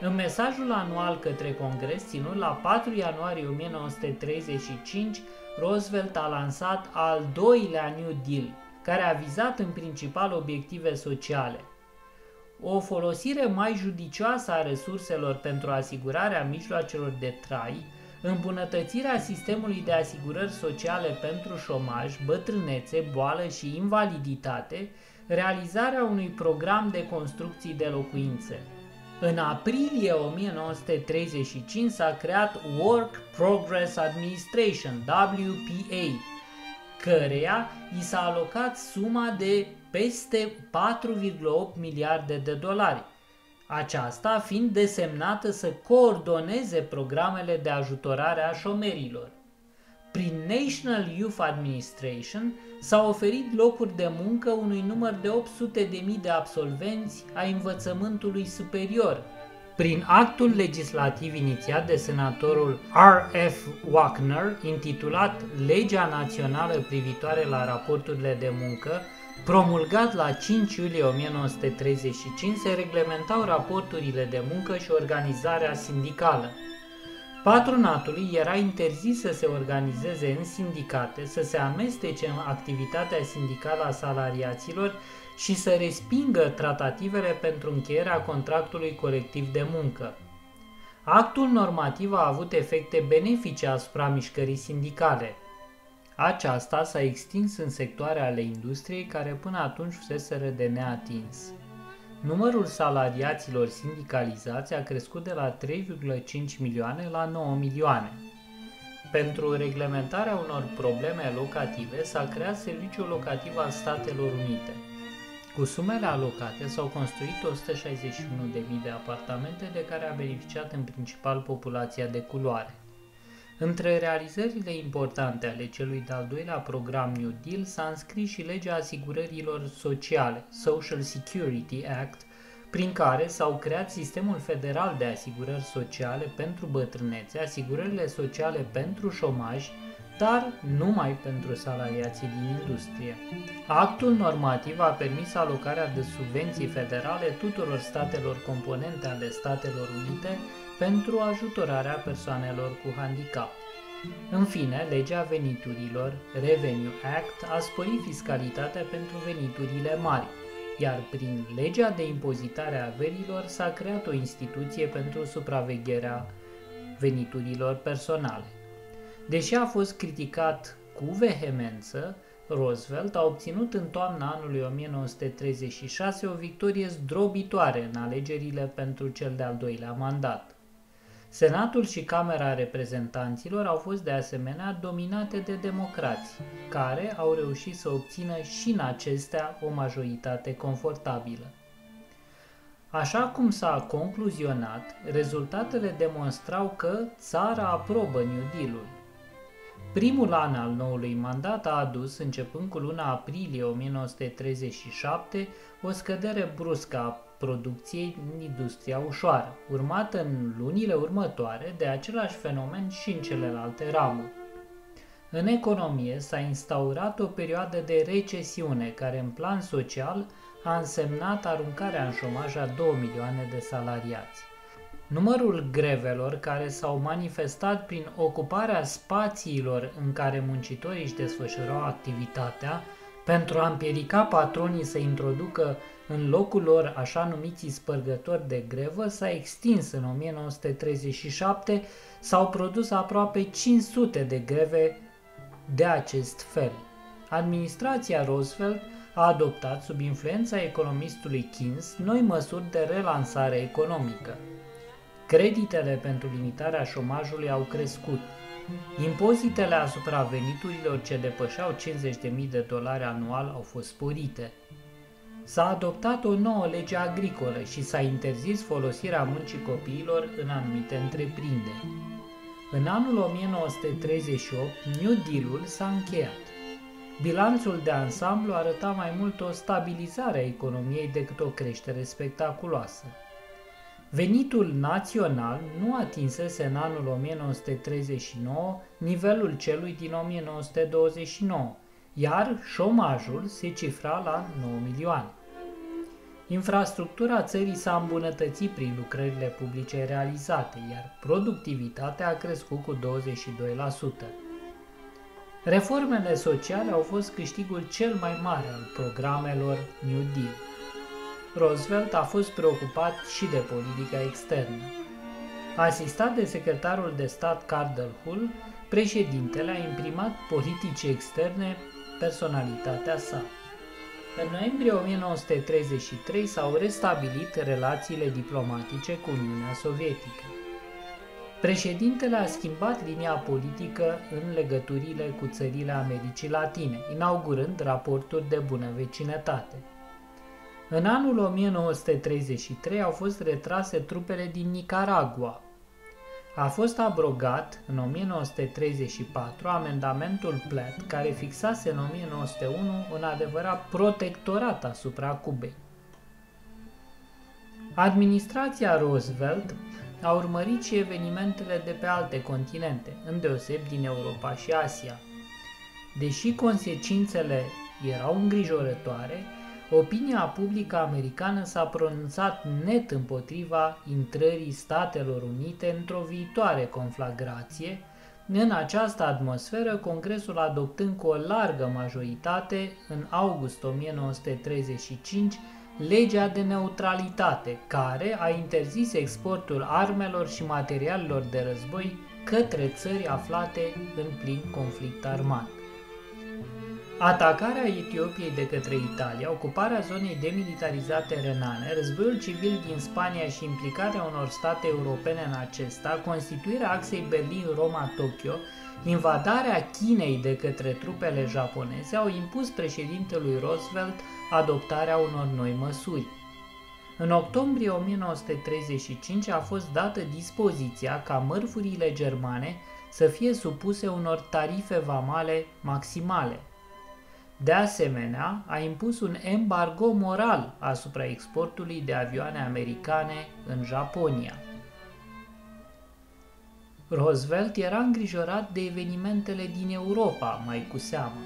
În mesajul anual către Congres, ținut la 4 ianuarie 1935, Roosevelt a lansat al doilea New Deal, care a vizat în principal obiective sociale – o folosire mai judicioasă a resurselor pentru asigurarea mijloacelor de trai, îmbunătățirea sistemului de asigurări sociale pentru șomaj, bătrânețe, boală și invaliditate, realizarea unui program de construcții de locuințe. În aprilie 1935 s-a creat Work Progress Administration, WPA, căreia i s-a alocat suma de peste 4,8 miliarde de dolari, aceasta fiind desemnată să coordoneze programele de ajutorare a șomerilor. Prin National Youth Administration s-au oferit locuri de muncă unui număr de 800.000 de absolvenți a învățământului superior, prin actul legislativ inițiat de senatorul R.F. Wagner, intitulat Legea Națională privitoare la raporturile de muncă, Promulgat la 5 iulie 1935, se reglementau raporturile de muncă și organizarea sindicală. Patronatului era interzis să se organizeze în sindicate, să se amestece în activitatea sindicală a salariaților și să respingă tratativele pentru încheierea contractului colectiv de muncă. Actul normativ a avut efecte benefice asupra mișcării sindicale – aceasta s-a extins în sectoare ale industriei care până atunci fuseseră de neatins. Numărul salariaților sindicalizați a crescut de la 3,5 milioane la 9 milioane. Pentru reglementarea unor probleme locative s-a creat Serviciul Locativ al Statelor Unite. Cu sumele alocate s-au construit 161.000 de apartamente de care a beneficiat în principal populația de culoare. Între realizările importante ale celui de-al doilea program New Deal s-a înscris și legea asigurărilor sociale, Social Security Act, prin care s-au creat sistemul federal de asigurări sociale pentru bătrânețe, asigurările sociale pentru șomaj, dar numai pentru salariații din industrie. Actul normativ a permis alocarea de subvenții federale tuturor statelor componente ale Statelor Unite pentru ajutorarea persoanelor cu handicap. În fine, legea veniturilor, Revenue Act, a sporit fiscalitatea pentru veniturile mari, iar prin legea de impozitare a averilor s-a creat o instituție pentru supravegherea veniturilor personale. Deși a fost criticat cu vehemență, Roosevelt a obținut în toamna anului 1936 o victorie zdrobitoare în alegerile pentru cel de-al doilea mandat. Senatul și Camera Reprezentanților au fost de asemenea dominate de democrați, care au reușit să obțină și în acestea o majoritate confortabilă. Așa cum s-a concluzionat, rezultatele demonstrau că țara aprobă New Deal-ul. Primul an al noului mandat a adus, începând cu luna aprilie 1937, o scădere bruscă a producției în industria ușoară, urmat în lunile următoare de același fenomen și în celelalte ramuri. În economie s-a instaurat o perioadă de recesiune care în plan social a însemnat aruncarea în șomaj a 2 milioane de salariați. Numărul grevelor care s-au manifestat prin ocuparea spațiilor în care muncitorii își desfășurau activitatea pentru a împiedica patronii să introducă în locul lor așa numiții spărgători de grevă s-a extins în 1937, s-au produs aproape 500 de greve de acest fel. Administrația Roosevelt a adoptat, sub influența economistului Keynes, noi măsuri de relansare economică. Creditele pentru limitarea șomajului au crescut. Impozitele asupra veniturilor ce depășeau 50.000 de dolari anual au fost sporite. S-a adoptat o nouă lege agricolă și s-a interzis folosirea muncii copiilor în anumite întreprinderi. În anul 1938, New Deal-ul s-a încheiat. Bilanțul de ansamblu arăta mai mult o stabilizare a economiei decât o creștere spectaculoasă. Venitul național nu atinsese în anul 1939 nivelul celui din 1929, iar șomajul se cifra la 9 milioane. Infrastructura țării s-a îmbunătățit prin lucrările publice realizate, iar productivitatea a crescut cu 22%. Reformele sociale au fost câștigul cel mai mare al programelor New Deal. Roosevelt a fost preocupat și de politica externă. Asistat de secretarul de stat Cardell Hull, președintele a imprimat politici externe personalitatea sa. În noiembrie 1933 s-au restabilit relațiile diplomatice cu Uniunea Sovietică. Președintele a schimbat linia politică în legăturile cu țările Americii Latine, inaugurând raporturi de bună vecinătate. În anul 1933 au fost retrase trupele din Nicaragua. A fost abrogat în 1934 amendamentul Platt care fixase în 1901 un adevărat protectorat asupra Cubei. Administrația Roosevelt a urmărit și evenimentele de pe alte continente, îndeoseb din Europa și Asia. Deși consecințele erau îngrijorătoare, opinia publică americană s-a pronunțat net împotriva intrării Statelor Unite într-o viitoare conflagrație, în această atmosferă, Congresul adoptând cu o largă majoritate, în august 1935, legea de neutralitate, care a interzis exportul armelor și materialelor de război către țări aflate în plin conflict armat. Atacarea Etiopiei de către Italia, ocuparea zonei demilitarizate renane, războiul civil din Spania și implicarea unor state europene în acesta, constituirea axei Berlin-Roma-Tokyo, invadarea Chinei de către trupele japoneze au impus președintelui Roosevelt adoptarea unor noi măsuri. În octombrie 1935 a fost dată dispoziția ca mărfurile germane să fie supuse unor tarife vamale maximale. De asemenea, a impus un embargo moral asupra exportului de avioane americane în Japonia. Roosevelt era îngrijorat de evenimentele din Europa, mai cu seamă.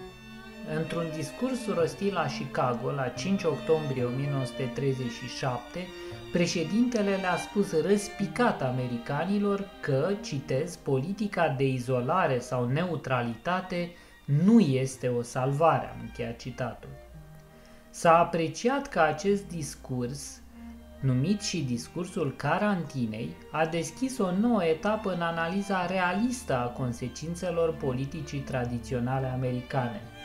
Într-un discurs rostit la Chicago la 5 octombrie 1937, președintele le-a spus răspicat americanilor că, citez, politica de izolare sau neutralitate nu este o salvare, am încheiat citatul. S-a apreciat că acest discurs, numit și discursul carantinei, a deschis o nouă etapă în analiza realistă a consecințelor politicii tradiționale americane –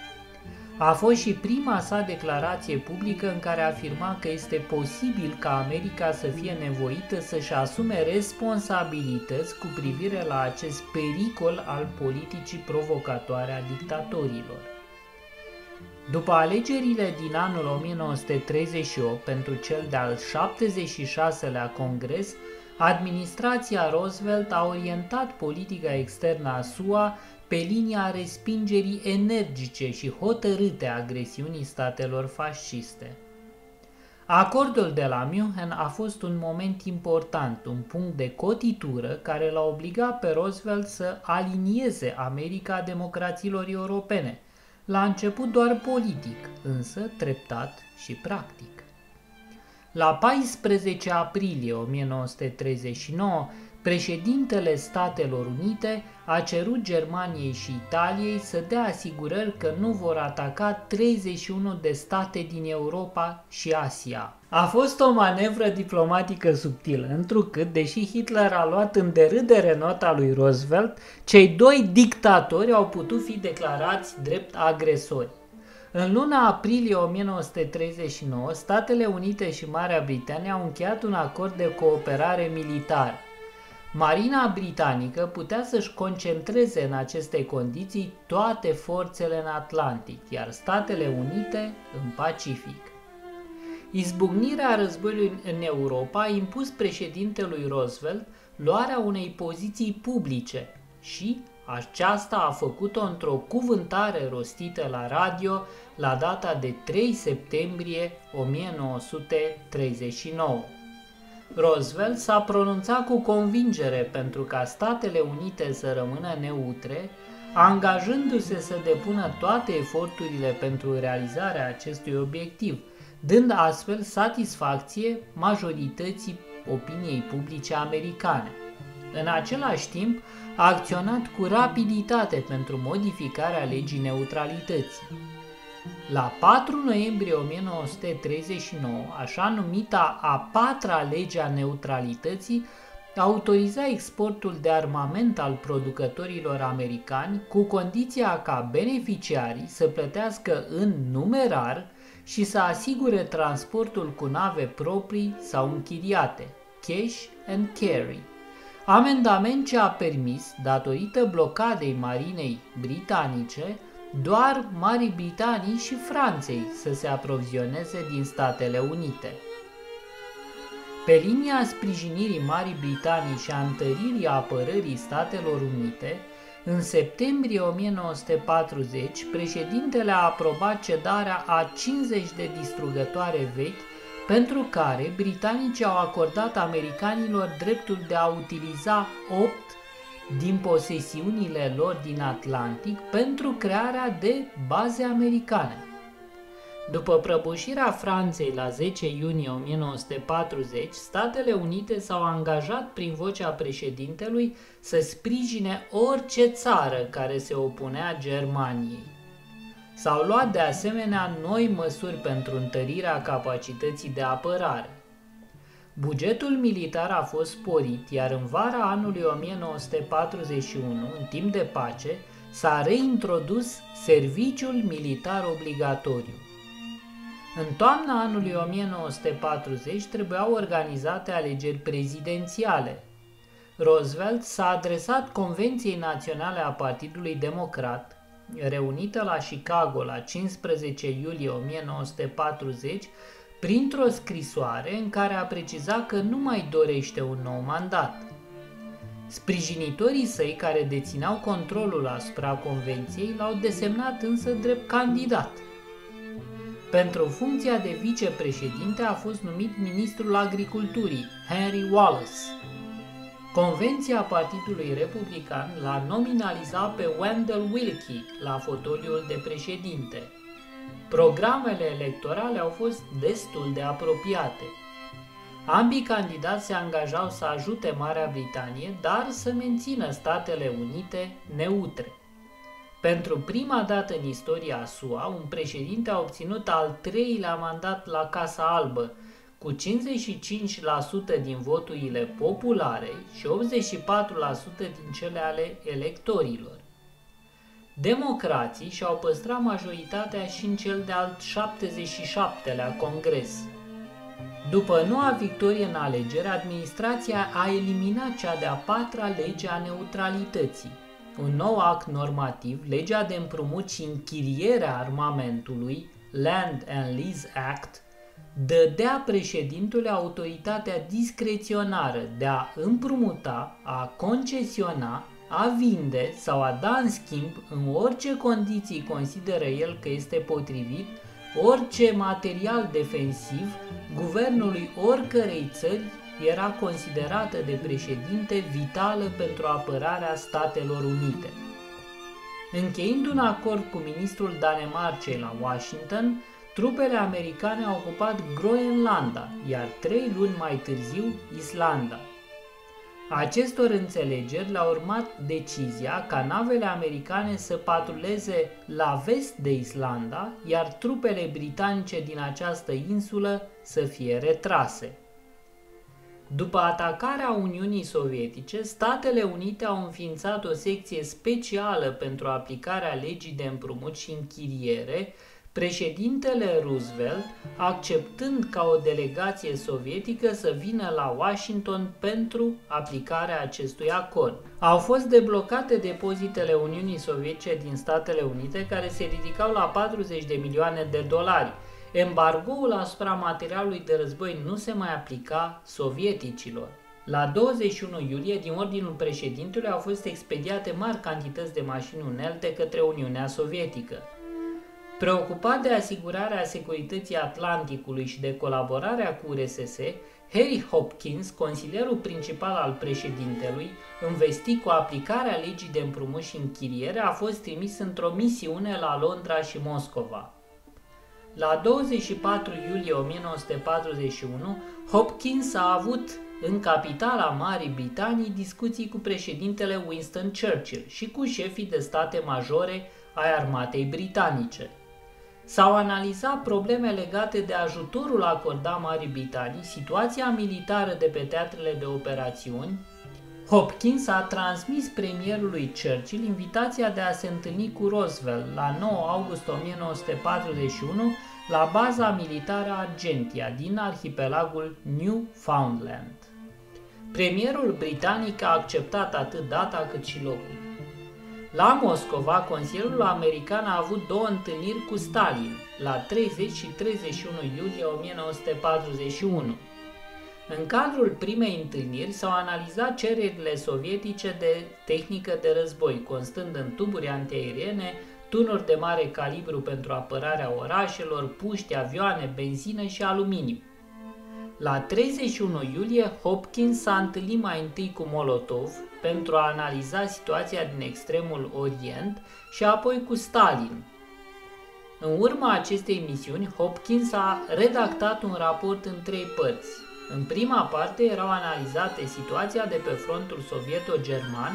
a fost și prima sa declarație publică în care afirma că este posibil ca America să fie nevoită să-și asume responsabilități cu privire la acest pericol al politicii provocatoare a dictatorilor. După alegerile din anul 1938 pentru cel de-al 76-lea congres, administrația Roosevelt a orientat politica externă a SUA pe linia respingerii energice și hotărâte a agresiunii statelor fasciste. Acordul de la München a fost un moment important, un punct de cotitură care l-a obligat pe Roosevelt să alinieze America democrațiilor europene, la început doar politic, însă treptat și practic. La 14 aprilie 1939, președintele Statelor Unite a cerut Germaniei și Italiei să dea asigurări că nu vor ataca 31 de state din Europa și Asia. A fost o manevră diplomatică subtilă, întrucât, deși Hitler a luat în derâdere nota lui Roosevelt, cei doi dictatori au putut fi declarați drept agresori. În luna aprilie 1939, Statele Unite și Marea Britanie au încheiat un acord de cooperare militară. Marina britanică putea să-și concentreze în aceste condiții toate forțele în Atlantic, iar Statele Unite în Pacific. Izbucnirea războiului în Europa a impus președintelui Roosevelt luarea unei poziții publice și aceasta a făcut-o într-o cuvântare rostită la radio la data de 3 septembrie 1939. Roosevelt s-a pronunțat cu convingere pentru ca Statele Unite să rămână neutre, angajându-se să depună toate eforturile pentru realizarea acestui obiectiv, dând astfel satisfacție majorității opiniei publice americane. În același timp, a acționat cu rapiditate pentru modificarea legii neutralității. La 4 noiembrie 1939, așa numita a patra lege a neutralității, autoriza exportul de armament al producătorilor americani cu condiția ca beneficiarii să plătească în numerar și să asigure transportul cu nave proprii sau închiriate, cash and carry. Amendament ce a permis, datorită blocadei marinei britanice, doar Marii Britanii și Franței să se aprovizioneze din Statele Unite. Pe linia sprijinirii Marii Britanii și a întăririi apărării Statelor Unite, în septembrie 1940, președintele a aprobat cedarea a 50 de distrugătoare vechi pentru care britanicii au acordat americanilor dreptul de a utiliza 8 din posesiunile lor din Atlantic pentru crearea de baze americane. După prăbușirea Franței la 10 iunie 1940, Statele Unite s-au angajat prin vocea președintelui să sprijine orice țară care se opunea Germaniei. S-au luat de asemenea noi măsuri pentru întărirea capacității de apărare. Bugetul militar a fost sporit, iar în vara anului 1941, în timp de pace, s-a reintrodus serviciul militar obligatoriu. În toamna anului 1940 trebuiau organizate alegeri prezidențiale. Roosevelt s-a adresat Convenției Naționale a Partidului Democrat, reunită la Chicago la 15 iulie 1940, printr-o scrisoare în care a precizat că nu mai dorește un nou mandat. Sprijinitorii săi care dețineau controlul asupra convenției l-au desemnat însă drept candidat. Pentru funcția de vicepreședinte a fost numit ministrul agriculturii, Henry Wallace. Convenția Partidului Republican l-a nominalizat pe Wendell Willkie la fotoliul de președinte, Programele electorale au fost destul de apropiate. Ambii candidați se angajau să ajute Marea Britanie, dar să mențină Statele Unite neutre. Pentru prima dată în istoria SUA, un președinte a obținut al treilea mandat la Casa Albă, cu 55% din voturile populare și 84% din cele ale electorilor. Democrații și-au păstrat majoritatea și în cel de-al 77-lea congres. După noua victorie în alegeri, administrația a eliminat cea de-a patra lege a neutralității, un nou act normativ, legea de împrumut și închirierea armamentului, Land and Lease Act, dădea președintului autoritatea discreționară de a împrumuta, a concesiona a vinde sau a da în schimb în orice condiții consideră el că este potrivit orice material defensiv guvernului oricărei țări era considerată de președinte vitală pentru apărarea Statelor Unite. Încheind un acord cu ministrul Danemarcei la Washington, trupele americane au ocupat Groenlanda, iar trei luni mai târziu Islanda. Acestor înțelegeri le-a urmat decizia ca navele americane să patruleze la vest de Islanda, iar trupele britanice din această insulă să fie retrase. După atacarea Uniunii Sovietice, Statele Unite au înființat o secție specială pentru aplicarea legii de împrumut și închiriere, președintele Roosevelt acceptând ca o delegație sovietică să vină la Washington pentru aplicarea acestui acord. Au fost deblocate depozitele Uniunii Sovietice din Statele Unite care se ridicau la 40 de milioane de dolari, embargoul asupra materialului de război nu se mai aplica sovieticilor. La 21 iulie, din ordinul președintelui, au fost expediate mari cantități de mașini unelte către Uniunea Sovietică. Preocupat de asigurarea securității Atlanticului și de colaborarea cu RSS, Harry Hopkins, consilierul principal al președintelui, investit cu aplicarea legii de împrumut și închiriere, a fost trimis într-o misiune la Londra și Moscova. La 24 iulie 1941, Hopkins a avut în capitala Marii Britanii discuții cu președintele Winston Churchill și cu șefii de state majore ai armatei britanice. S-au analizat probleme legate de ajutorul acordat Marii Britanii, situația militară de pe teatrele de operațiuni, Hopkins a transmis premierului Churchill invitația de a se întâlni cu Roosevelt la 9 august 1941 la baza militară Argentia din arhipelagul Newfoundland. Premierul britanic a acceptat atât data cât și locul. La Moscova, Consiliul American a avut două întâlniri cu Stalin, la 30 și 31 iulie 1941. În cadrul primei întâlniri s-au analizat cererile sovietice de tehnică de război, constând în tuburi antiaeriene, tunuri de mare calibru pentru apărarea orașelor, puști, avioane, benzină și aluminiu. La 31 iulie, Hopkins s-a întâlnit mai întâi cu Molotov pentru a analiza situația din extremul Orient și apoi cu Stalin. În urma acestei misiuni, Hopkins a redactat un raport în trei părți, în prima parte erau analizate situația de pe frontul sovieto-german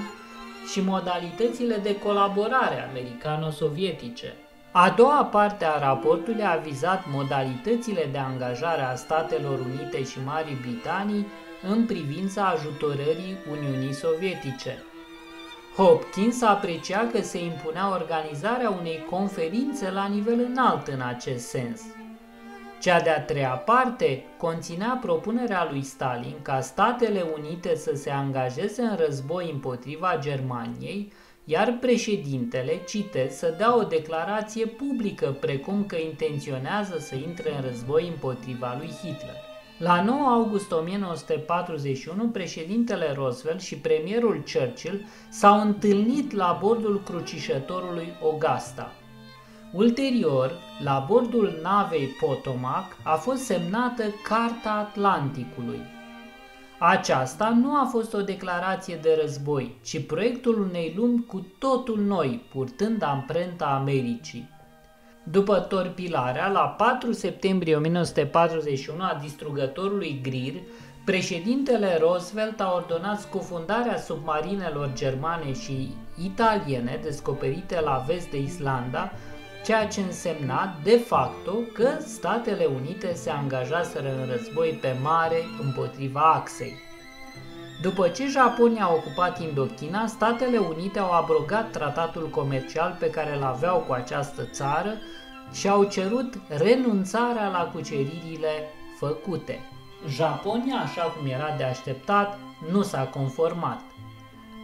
și modalitățile de colaborare americano-sovietice. A doua parte a raportului a vizat modalitățile de angajare a Statelor Unite și Marii Britanii în privința ajutorării Uniunii Sovietice. Hopkins aprecia că se impunea organizarea unei conferințe la nivel înalt în acest sens – cea de-a treia parte conținea propunerea lui Stalin ca Statele Unite să se angajeze în război împotriva Germaniei, iar președintele, citez, să dea o declarație publică precum că intenționează să intre în război împotriva lui Hitler. La 9 august 1941, președintele Roosevelt și premierul Churchill s-au întâlnit la bordul crucișătorului Augusta. Ulterior, la bordul navei Potomac a fost semnată Carta Atlanticului. Aceasta nu a fost o declarație de război, ci proiectul unei lumi cu totul noi, purtând amprenta Americii. După torpilarea, la 4 septembrie 1941 a distrugătorului Greer, președintele Roosevelt a ordonat scufundarea submarinelor germane și italiene descoperite la vest de Islanda, ceea ce însemna de facto că Statele Unite se angajaseră în război pe mare împotriva Axei. După ce Japonia a ocupat Indochina, Statele Unite au abrogat tratatul comercial pe care îl aveau cu această țară și au cerut renunțarea la cuceririle făcute. Japonia, așa cum era de așteptat, nu s-a conformat.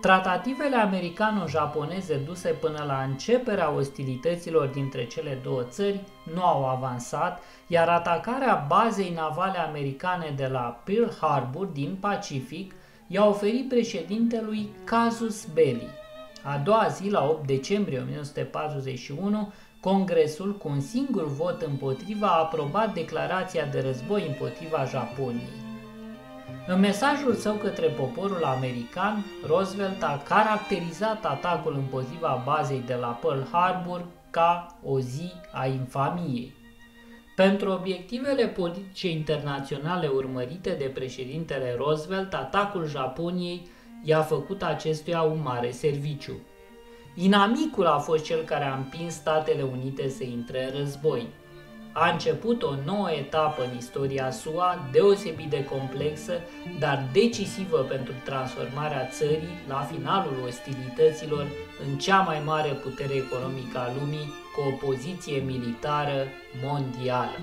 Tratativele americano-japoneze duse până la începerea ostilităților dintre cele două țări nu au avansat, iar atacarea bazei navale americane de la Pearl Harbor din Pacific i-a oferit președintelui casus belli. A doua zi, la 8 decembrie 1941, Congresul, cu un singur vot împotriva, a aprobat declarația de război împotriva Japoniei. În mesajul său către poporul american, Roosevelt a caracterizat atacul împotriva bazei de la Pearl Harbor ca o zi a infamiei. Pentru obiectivele politice internaționale urmărite de președintele Roosevelt, atacul Japoniei i-a făcut acestuia un mare serviciu. Inamicul a fost cel care a împins Statele Unite să intre în război. A început o nouă etapă în istoria SUA, deosebit de complexă, dar decisivă pentru transformarea țării la finalul ostilităților în cea mai mare putere economică a lumii, cu o poziție militară mondială.